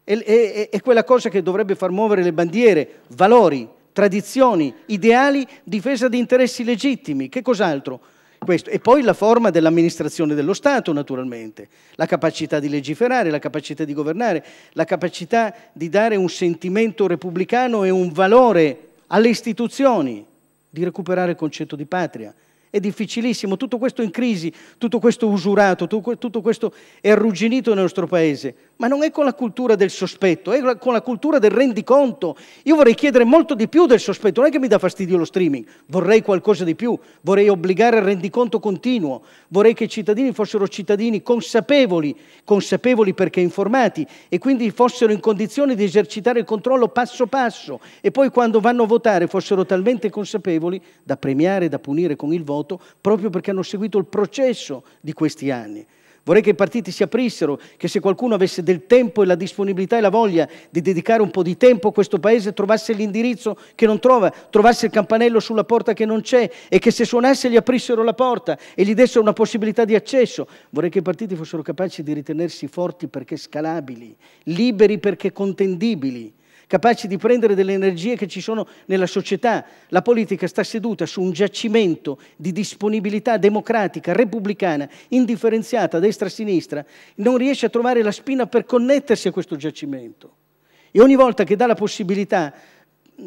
Speaker 1: È, è, è quella cosa che dovrebbe far muovere le bandiere, valori, tradizioni, ideali, difesa di interessi legittimi. Che cos'altro? Questo. E poi la forma dell'amministrazione dello Stato, naturalmente, la capacità di legiferare, la capacità di governare, la capacità di dare un sentimento repubblicano e un valore alle istituzioni, di recuperare il concetto di patria. È difficilissimo, tutto questo in crisi, tutto questo usurato, tutto questo è arrugginito nel nostro paese, ma non è con la cultura del sospetto, è con la cultura del rendiconto. Io vorrei chiedere molto di più del sospetto, non è che mi dà fastidio lo streaming, vorrei qualcosa di più, vorrei obbligare al rendiconto continuo, vorrei che i cittadini fossero cittadini consapevoli, consapevoli perché informati e quindi fossero in condizione di esercitare il controllo passo passo e poi quando vanno a votare fossero talmente consapevoli da premiare, da punire con il voto proprio perché hanno seguito il processo di questi anni. Vorrei che i partiti si aprissero, che se qualcuno avesse del tempo e la disponibilità e la voglia di dedicare un po' di tempo a questo Paese, trovasse l'indirizzo che non trova, trovasse il campanello sulla porta che non c'è e che se suonasse gli aprissero la porta e gli dessero una possibilità di accesso. Vorrei che i partiti fossero capaci di ritenersi forti perché scalabili, liberi perché contendibili capaci di prendere delle energie che ci sono nella società. La politica sta seduta su un giacimento di disponibilità democratica, repubblicana, indifferenziata, destra-sinistra, non riesce a trovare la spina per connettersi a questo giacimento. E ogni volta che dà la possibilità,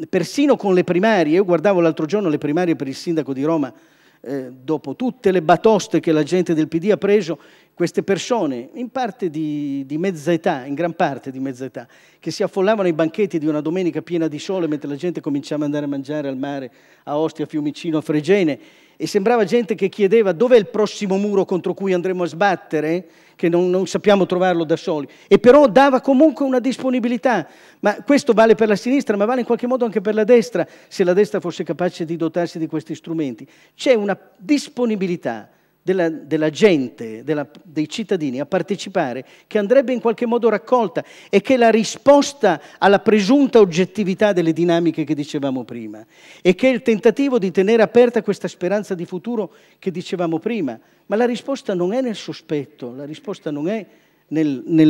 Speaker 1: persino con le primarie, io guardavo l'altro giorno le primarie per il sindaco di Roma, eh, dopo tutte le batoste che la gente del PD ha preso, queste persone, in parte di, di, mezza età, in gran parte di mezza età, che si affollavano ai banchetti di una domenica piena di sole mentre la gente cominciava ad andare a mangiare al mare, a Ostia, a Fiumicino, a Fregene, e sembrava gente che chiedeva dov'è il prossimo muro contro cui andremo a sbattere, che non, non, sappiamo trovarlo da soli, e però dava comunque una disponibilità, ma questo vale per la sinistra, ma vale in qualche modo anche per la destra, se la destra fosse capace di dotarsi di questi strumenti. C'è una disponibilità della, della gente, della, dei cittadini a partecipare, che andrebbe in qualche modo raccolta e che è la risposta alla presunta oggettività delle dinamiche che dicevamo prima e che è il tentativo di tenere aperta questa speranza di futuro che dicevamo prima. Ma la risposta non è nel sospetto, la risposta non è nel, nel,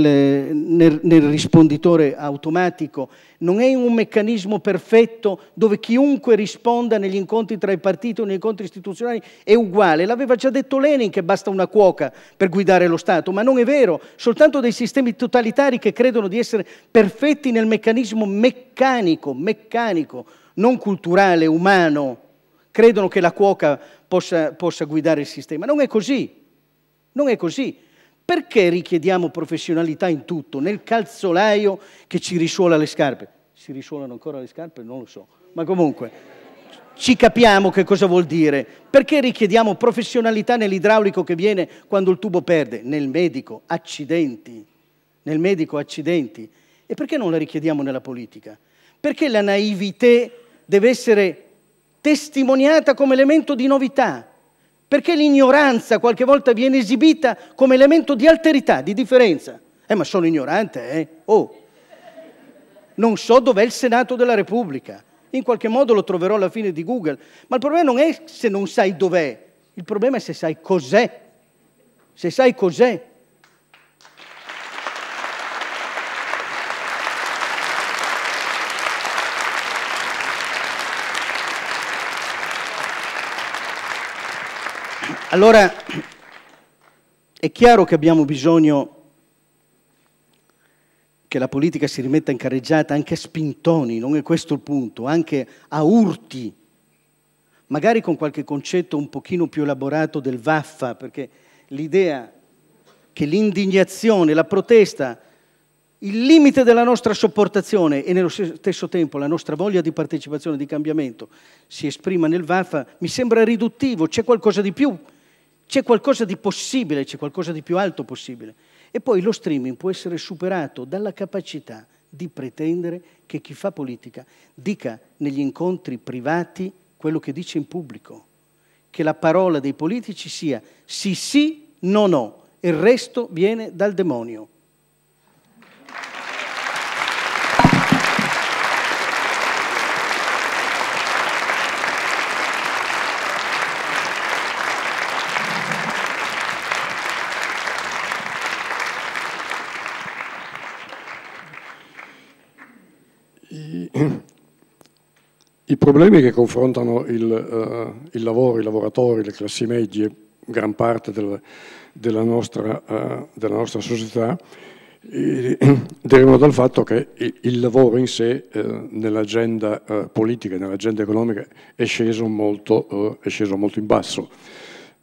Speaker 1: nel, nel, risponditore automatico, non è un meccanismo perfetto dove chiunque risponda negli incontri tra i partiti o negli incontri istituzionali è uguale. L'aveva già detto Lenin che basta una cuoca per guidare lo Stato, ma non è vero. Soltanto dei sistemi totalitari che credono di essere perfetti nel meccanismo meccanico, meccanico, non culturale, umano, credono che la cuoca possa, possa guidare il sistema. Non è così. Non è così. Perché richiediamo professionalità in tutto? Nel calzolaio che ci risuola le scarpe. Si risuolano ancora le scarpe? Non lo so. Ma comunque, ci capiamo che cosa vuol dire. Perché richiediamo professionalità nell'idraulico che viene quando il tubo perde? Nel medico, accidenti. Nel medico, accidenti. E perché non la richiediamo nella politica? Perché la naività deve essere testimoniata come elemento di novità? Perché l'ignoranza qualche volta viene esibita come elemento di alterità, di differenza. Eh, ma sono ignorante, eh? Oh, non so dov'è il Senato della Repubblica. In qualche modo lo troverò alla fine di Google. Ma il problema non è se non sai dov'è, il problema è se sai cos'è. Se sai cos'è. Allora è chiaro che abbiamo bisogno che la politica si rimetta in carreggiata anche a spintoni, non è questo il punto, anche a urti, magari con qualche concetto un pochino più elaborato del vaffa, perché l'idea che l'indignazione, la protesta, il limite della nostra sopportazione e nello stesso tempo la nostra voglia di partecipazione, di cambiamento, si esprima nel vaffa, mi sembra riduttivo, c'è qualcosa di più c'è qualcosa di possibile, c'è qualcosa di più alto possibile. E poi lo streaming può essere superato dalla capacità di pretendere che chi fa politica dica negli incontri privati quello che dice in pubblico, che la parola dei politici sia sì sì, no no, il resto viene dal demonio.
Speaker 2: I problemi che confrontano il, uh, il, lavoro, i lavoratori, le classi medie, gran parte del, della, nostra, uh, della, nostra, società, eh, derivano dal fatto che il, lavoro in sé uh, nell'agenda politica, nell'agenda economica è sceso molto, è sceso molto in basso.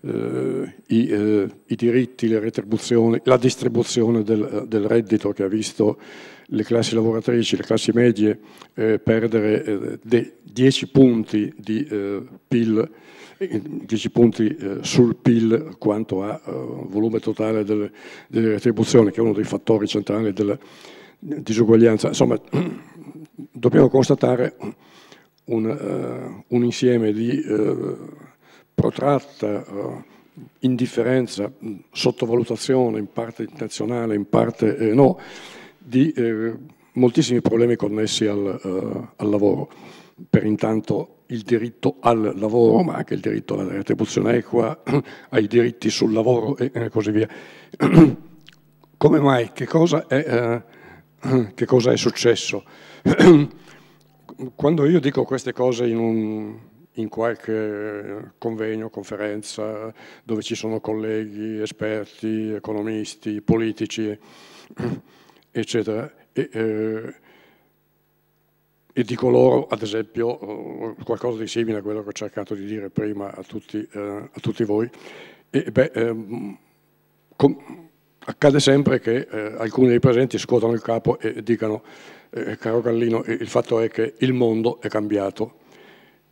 Speaker 2: I, I, diritti, le retribuzioni, la distribuzione del, del reddito che ha visto le classi lavoratrici, le classi medie eh, perdere eh, 10 punti di eh, PIL, 10 eh, punti eh, sul PIL quanto a eh, volume totale delle, delle, retribuzioni, che è uno dei fattori centrali della disuguaglianza. Insomma, dobbiamo constatare un, un insieme di protratta indifferenza, sottovalutazione, in parte intenzionale, in parte eh, no, di eh, moltissimi problemi connessi al, uh, al, lavoro. Per intanto il diritto al lavoro, ma anche il diritto alla retribuzione equa, ai diritti sul lavoro e così via. Come mai? Che cosa è, uh, che cosa è successo? Quando io dico queste cose in un, in qualche convegno, conferenza, dove ci sono colleghi, esperti, economisti, politici, eccetera, e, eh, e dico loro, ad esempio, qualcosa di simile a quello che ho cercato di dire prima a tutti, eh, a tutti voi, e beh, ehm, accade sempre che eh, alcuni dei presenti scuotano il capo e dicano, eh, caro Gallino, il fatto è che il mondo è cambiato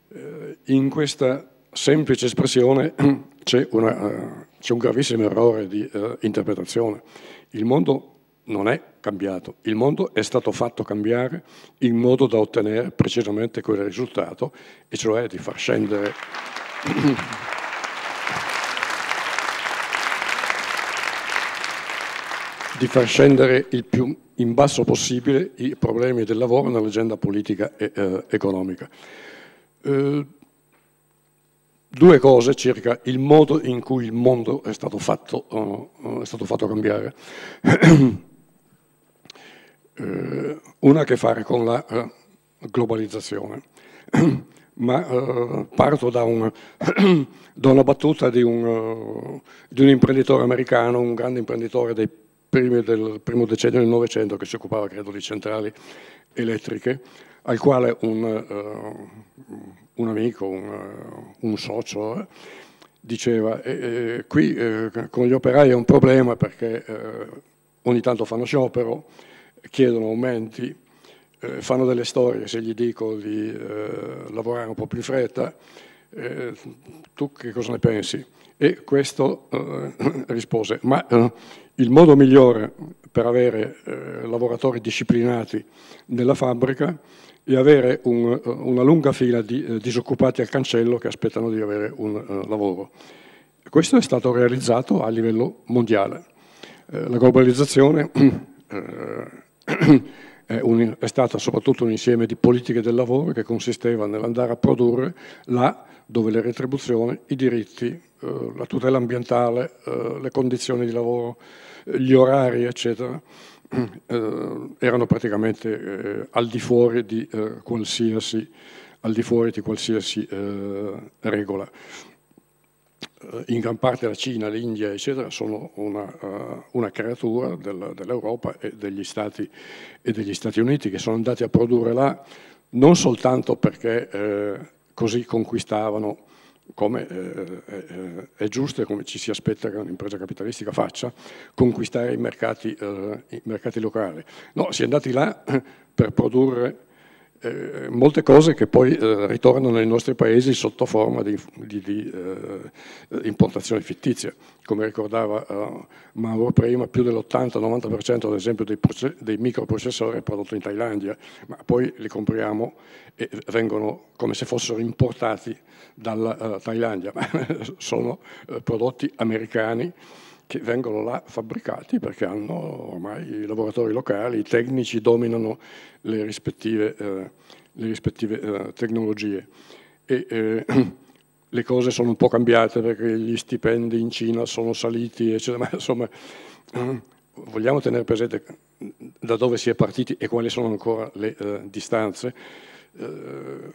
Speaker 2: eh, in questa semplice espressione c'è, uh, un gravissimo errore di interpretazione. Il mondo non è cambiato, il mondo è stato fatto cambiare in modo da ottenere precisamente quel risultato, e cioè di far scendere di far scendere il più in basso possibile i problemi del lavoro nell'agenda politica e eh, economica. Eh, due cose circa il modo in cui il mondo è stato fatto, uh, è stato fatto cambiare. uh, una a che fare con la uh, globalizzazione, ma parto da, un, da, una battuta di un, di un, imprenditore americano, un grande imprenditore primi del primo decennio del Novecento che si occupava, credo, di centrali elettriche, al quale un, uh, un amico, un, un socio, eh, diceva eh, qui eh, con gli operai è un problema perché eh, ogni tanto fanno sciopero, chiedono aumenti, eh, fanno delle storie se gli dico di lavorare un po' più in fretta, tu che cosa ne pensi? E questo rispose, ma il modo migliore per avere lavoratori disciplinati nella fabbrica e avere un, una lunga fila di eh, disoccupati al cancello che aspettano di avere un lavoro. Questo è stato realizzato a livello mondiale. Eh, la globalizzazione eh, è, un, è, stata soprattutto un insieme di politiche del lavoro che consisteva nell'andare a produrre là dove le retribuzioni, i diritti, eh, la tutela ambientale, eh, le condizioni di lavoro, gli orari, eccetera, eh, erano praticamente eh, al di fuori di eh, qualsiasi, di fuori di qualsiasi eh, regola. Eh, in gran parte la Cina, l'India, eccetera, sono una, uh, una creatura del, dell'Europa e degli, Stati, e degli, Stati, Uniti che sono andati a produrre là non soltanto perché così conquistavano come eh, eh, è giusto e come ci si aspetta che un'impresa capitalistica faccia, conquistare i mercati, eh, i mercati locali. No, si è andati là per produrre eh, molte cose che poi eh, ritornano nei nostri paesi sotto forma di, di, di eh, importazione fittizia. Come ricordava uh, Mauro prima, più dell'80-90% ad esempio dei, dei, microprocessori è prodotto in Thailandia, ma poi li compriamo e vengono come se fossero importati dalla uh, Thailandia, ma sono uh, prodotti americani che vengono là fabbricati perché hanno ormai i lavoratori locali, i tecnici dominano le rispettive, eh, le rispettive eh, tecnologie. E, eh, le cose sono un po' cambiate perché gli stipendi in Cina sono saliti, eccetera, ma insomma vogliamo tenere presente da dove si è partiti e quali sono ancora le eh, distanze. Eh,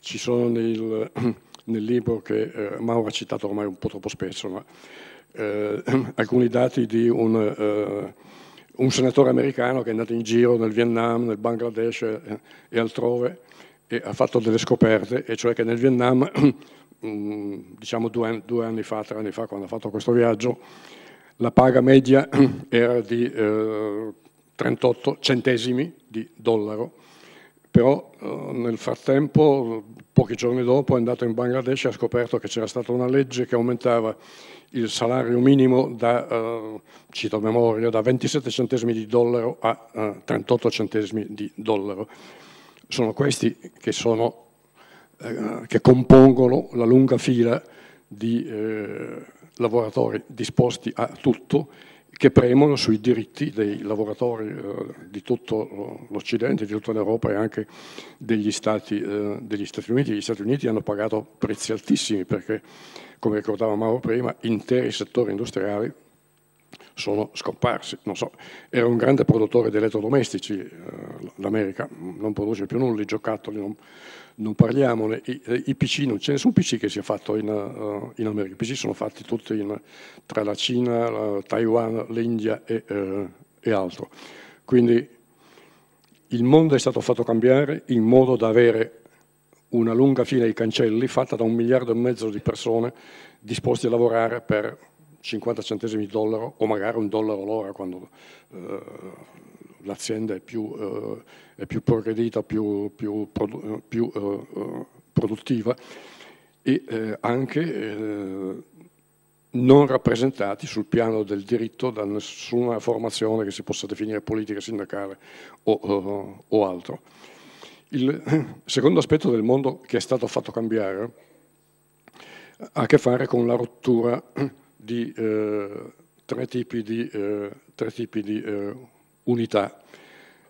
Speaker 2: ci sono nel, nel libro che eh, Mauro ha citato ormai un po' troppo spesso, ma eh, alcuni dati di un, eh, un, senatore americano che è andato in giro nel Vietnam, nel Bangladesh eh, e altrove e ha fatto delle scoperte, e cioè che nel Vietnam, mm, diciamo due, due, anni fa, tre anni fa, quando ha fatto questo viaggio, la paga media era di 38 eh, centesimi di dollaro, però eh, nel frattempo, pochi giorni dopo, è andato in Bangladesh e ha scoperto che c'era stata una legge che aumentava il salario minimo da, eh, cito a memoria, da 27 centesimi di dollaro a eh, 38 centesimi di dollaro. Sono questi che, sono, eh, che compongono la lunga fila di eh, lavoratori disposti a tutto che premono sui diritti dei lavoratori eh, di tutto l'Occidente, di tutta l'Europa e anche degli Stati, eh, degli Stati Uniti. Gli Stati Uniti hanno pagato prezzi altissimi perché, come ricordava Mauro prima, interi settori industriali sono scomparsi. So, era un grande produttore di elettrodomestici, eh, l'America non produce più nulla, i giocattoli non, non parliamone, I, I, PC non c'è nessun PC che sia fatto in, uh, in America, i PC sono fatti tutti in, tra la Cina, la Taiwan, l'India e, uh, e altro. Quindi il mondo è stato fatto cambiare in modo da avere una lunga fila di cancelli fatta da un miliardo e mezzo di persone disposti a lavorare per 50 centesimi di dollaro o magari un dollaro l'ora quando eh, l'azienda è più, eh, è più progredita, più, più, più eh, produttiva e eh, anche eh, non rappresentati sul piano del diritto da nessuna formazione che si possa definire politica sindacale o, o altro. Il secondo aspetto del mondo che è stato fatto cambiare ha a che fare con la rottura di eh, tre tipi di, eh, tre tipi di eh, unità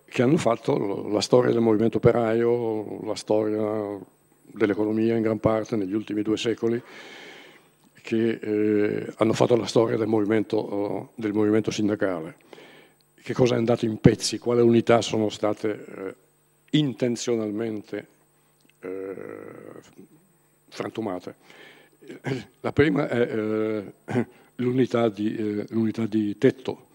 Speaker 2: che hanno fatto la storia del movimento operaio, la storia dell'economia in gran parte negli ultimi due secoli, che eh, hanno fatto la storia del movimento, del movimento, sindacale. Che cosa è andato in pezzi, quali unità sono state eh, intenzionalmente eh, frantumate. La prima è eh, l'unità di, eh, di, tetto.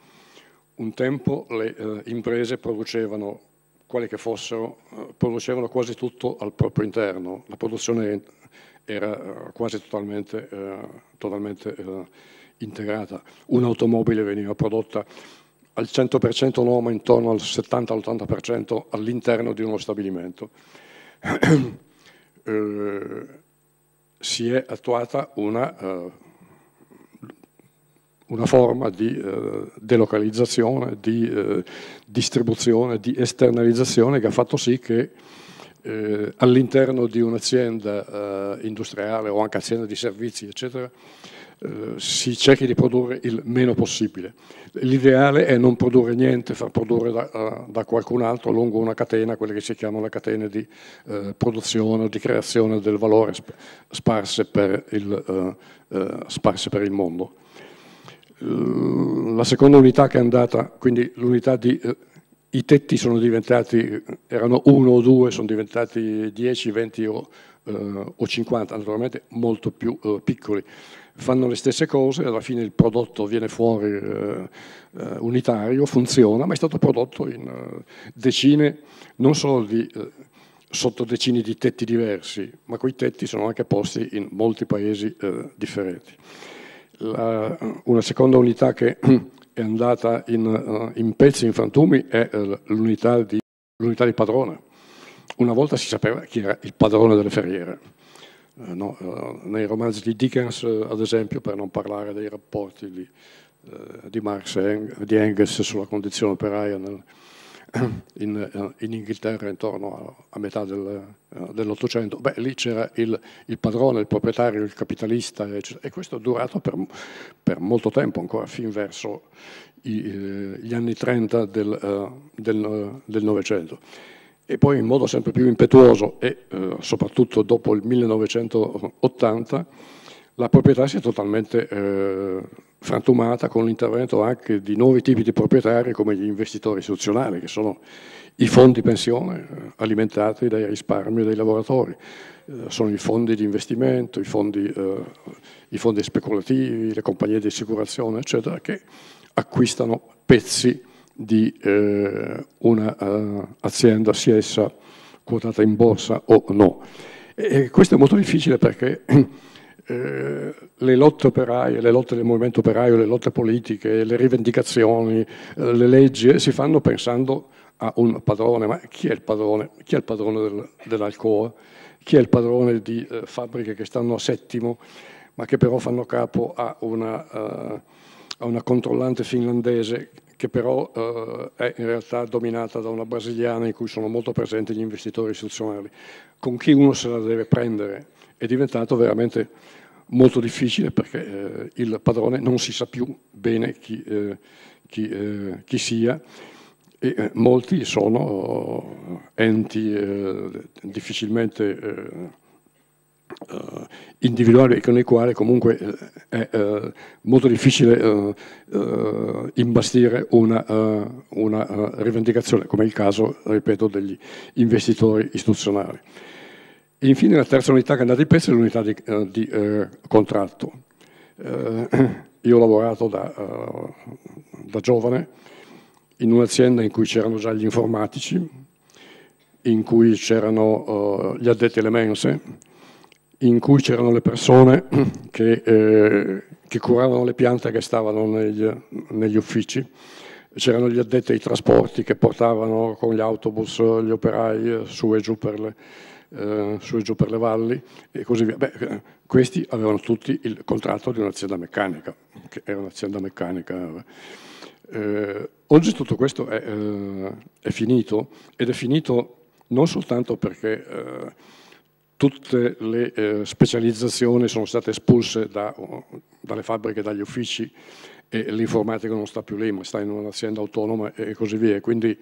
Speaker 2: Un tempo le eh, imprese producevano, quali che fossero, eh, producevano quasi tutto al proprio interno. La produzione era eh, quasi totalmente, eh, totalmente integrata. Un'automobile veniva prodotta al 100% no, ma intorno al 70-80% all'interno di uno stabilimento. eh, si è attuata una, uh, una forma di uh, delocalizzazione, di uh, distribuzione, di esternalizzazione che ha fatto sì che all'interno di un'azienda industriale o anche azienda di servizi, eccetera, eh, si cerchi di produrre il meno possibile. L'ideale è non produrre niente, far produrre da, uh, da, qualcun altro lungo una catena, quelle che si chiamano le catene di produzione o di creazione del valore sp sparse, per il, sparse per il mondo. La seconda unità che è andata, quindi l'unità di i tetti sono diventati, erano uno o due, sono diventati 10, 20 o, eh, o 50, naturalmente molto più eh, piccoli fanno le stesse cose, alla fine il prodotto viene fuori eh, eh, unitario, funziona, ma è stato prodotto in eh, decine, non solo di, eh, sotto decine di tetti diversi, ma quei tetti sono anche posti in molti paesi eh, differenti. La, una seconda unità che è andata in, uh, in pezzi, in frantumi, è l'unità di, di padrone. Una volta si sapeva chi era il padrone delle ferriere eh, no, eh, nei romanzi di Dickens, eh, ad esempio, per non parlare dei rapporti di, di Marx e di Engels sulla condizione operaia nel, in, in, Inghilterra intorno a, a metà del, dell'Ottocento, beh, lì c'era il, il, padrone, il proprietario, il capitalista, eccetera. e questo è durato per, per, molto tempo, ancora fin verso i, gli anni 30 del, del Novecento e poi in modo sempre più impetuoso e eh, soprattutto dopo il 1980 la proprietà si è totalmente eh, frantumata con l'intervento anche di nuovi tipi di proprietari come gli investitori istituzionali che sono i fondi pensione eh, alimentati dai risparmi dei lavoratori, eh, sono i fondi di investimento, i fondi, eh, i fondi speculativi, le compagnie di assicurazione eccetera che acquistano pezzi di eh, un'azienda, uh, sia essa quotata in borsa o no. E questo è molto difficile perché eh, le lotte operaie, le lotte del movimento operaio, le lotte politiche, le rivendicazioni, eh, le leggi si fanno pensando a un padrone, ma chi è il padrone? Chi è il padrone del, dell'Alcoa? Chi è il padrone di eh, fabbriche che stanno a settimo, ma che però fanno capo a una, uh, a una controllante finlandese che però eh, è in realtà dominata da una brasiliana in cui sono molto presenti gli investitori istituzionali. Con chi uno se la deve prendere è diventato veramente molto difficile perché eh, il padrone non si sa più bene chi, eh, chi, eh, chi sia e eh, molti sono enti difficilmente individuali con i quali comunque è molto difficile imbastire una, una rivendicazione, come il caso, ripeto, degli investitori istituzionali. E infine la terza unità che è andata in pezzo è l'unità di, uh, di uh, contratto. Uh, io ho lavorato da, da, giovane in un'azienda in cui c'erano già gli informatici, in cui c'erano gli addetti alle mense, in cui c'erano le persone che, che, curavano le piante che stavano negli, negli uffici, c'erano gli addetti ai trasporti che portavano con gli autobus gli operai su e giù per le, eh, su e giù per le valli e così via. Beh, eh, questi avevano tutti il contratto di un'azienda meccanica, che era un'azienda meccanica. Eh, oggi tutto questo è, eh, è, finito ed è finito non soltanto perché eh, tutte le eh, specializzazioni sono state espulse da, dalle fabbriche, dagli uffici e l'informatica non sta più lì, ma sta in un'azienda autonoma e così via. Quindi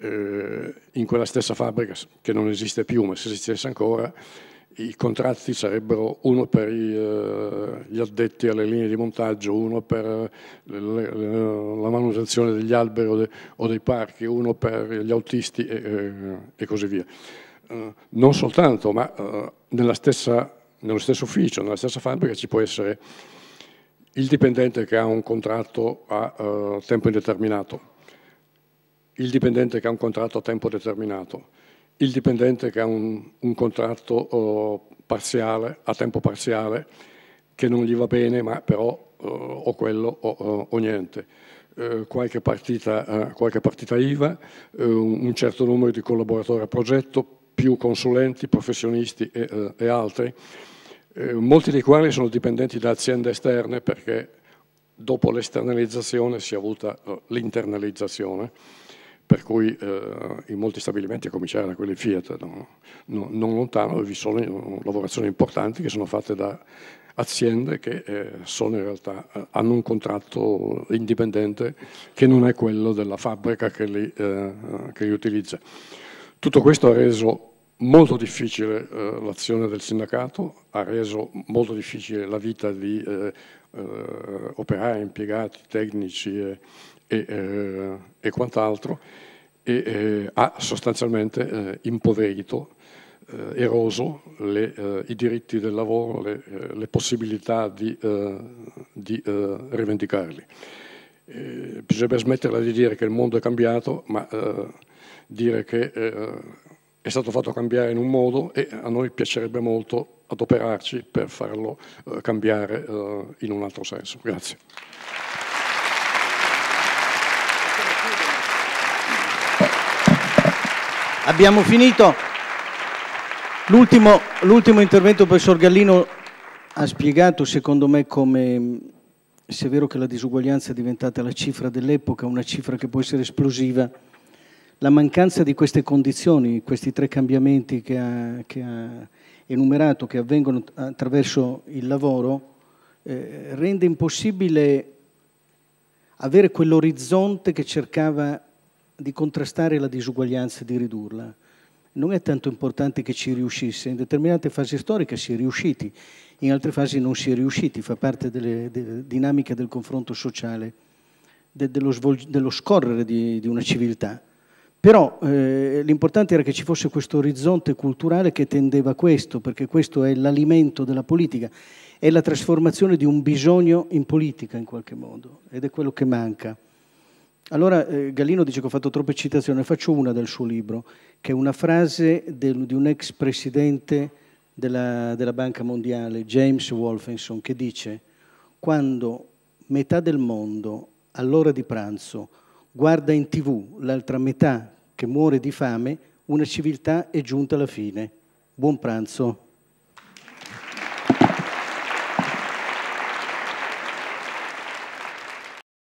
Speaker 2: eh, in quella stessa fabbrica, che non esiste più, ma se esistesse ancora, i contratti sarebbero uno per eh, gli addetti alle linee di montaggio, uno per le, la manutenzione degli alberi o, de, o, dei parchi, uno per gli autisti e, così via. Uh, non soltanto, ma stessa, nello stesso ufficio, nella stessa fabbrica ci può essere il dipendente che ha un contratto a tempo indeterminato, il dipendente che ha un contratto a tempo determinato, il dipendente che ha un, un contratto oh, parziale, a tempo parziale, che non gli va bene, ma però oh, o quello o, o niente. Eh, qualche, partita, eh, qualche, partita, IVA, eh, un certo numero di collaboratori a progetto, più consulenti, professionisti e, e altri, molti dei quali sono dipendenti da aziende esterne perché dopo l'esternalizzazione si è avuta oh, l'internalizzazione per cui eh, in molti stabilimenti, a cominciare da quelli Fiat, no, no, non lontano, vi sono lavorazioni importanti che sono fatte da aziende che eh, sono in realtà, eh, hanno un contratto indipendente che non è quello della fabbrica che li, eh, che li utilizza. Tutto questo ha reso molto difficile eh, l'azione del sindacato, ha reso molto difficile la vita di eh, operai, impiegati, tecnici e, e, eh, e quant'altro, e eh, ha sostanzialmente eh, impoverito, eh, eroso le, eh, i diritti del lavoro, le, eh, le possibilità di, di rivendicarli. bisognerebbe smetterla di dire che il mondo è cambiato, ma dire che è stato fatto cambiare in un modo e a noi piacerebbe molto adoperarci per farlo cambiare in un altro senso. Grazie.
Speaker 1: Abbiamo finito. L'ultimo, l'ultimo intervento, il professor Gallino ha spiegato, secondo me, come se è vero che la disuguaglianza è diventata la cifra dell'epoca, una cifra che può essere esplosiva, la mancanza di queste condizioni, questi tre cambiamenti che ha, che ha enumerato, che avvengono attraverso il lavoro, eh, rende impossibile avere quell'orizzonte che cercava di contrastare la disuguaglianza e di ridurla. Non è tanto importante che ci riuscisse, in determinate fasi storiche si è riusciti, in altre fasi non si è riusciti, fa parte delle, delle dinamiche del confronto sociale, de, dello, dello, scorrere di, di, una civiltà. Però eh, l'importante era che ci fosse questo orizzonte culturale che tendeva a questo, perché questo è l'alimento della politica, è la trasformazione di un bisogno in politica in qualche modo, ed è quello che manca. Allora eh, Gallino dice che ho fatto troppe citazioni, faccio una del suo libro, che è una frase del, di un ex presidente della, della Banca Mondiale, James Wolfenson, che dice quando metà del mondo all'ora di pranzo guarda in tv l'altra metà che muore di fame, una civiltà è giunta alla fine. Buon pranzo.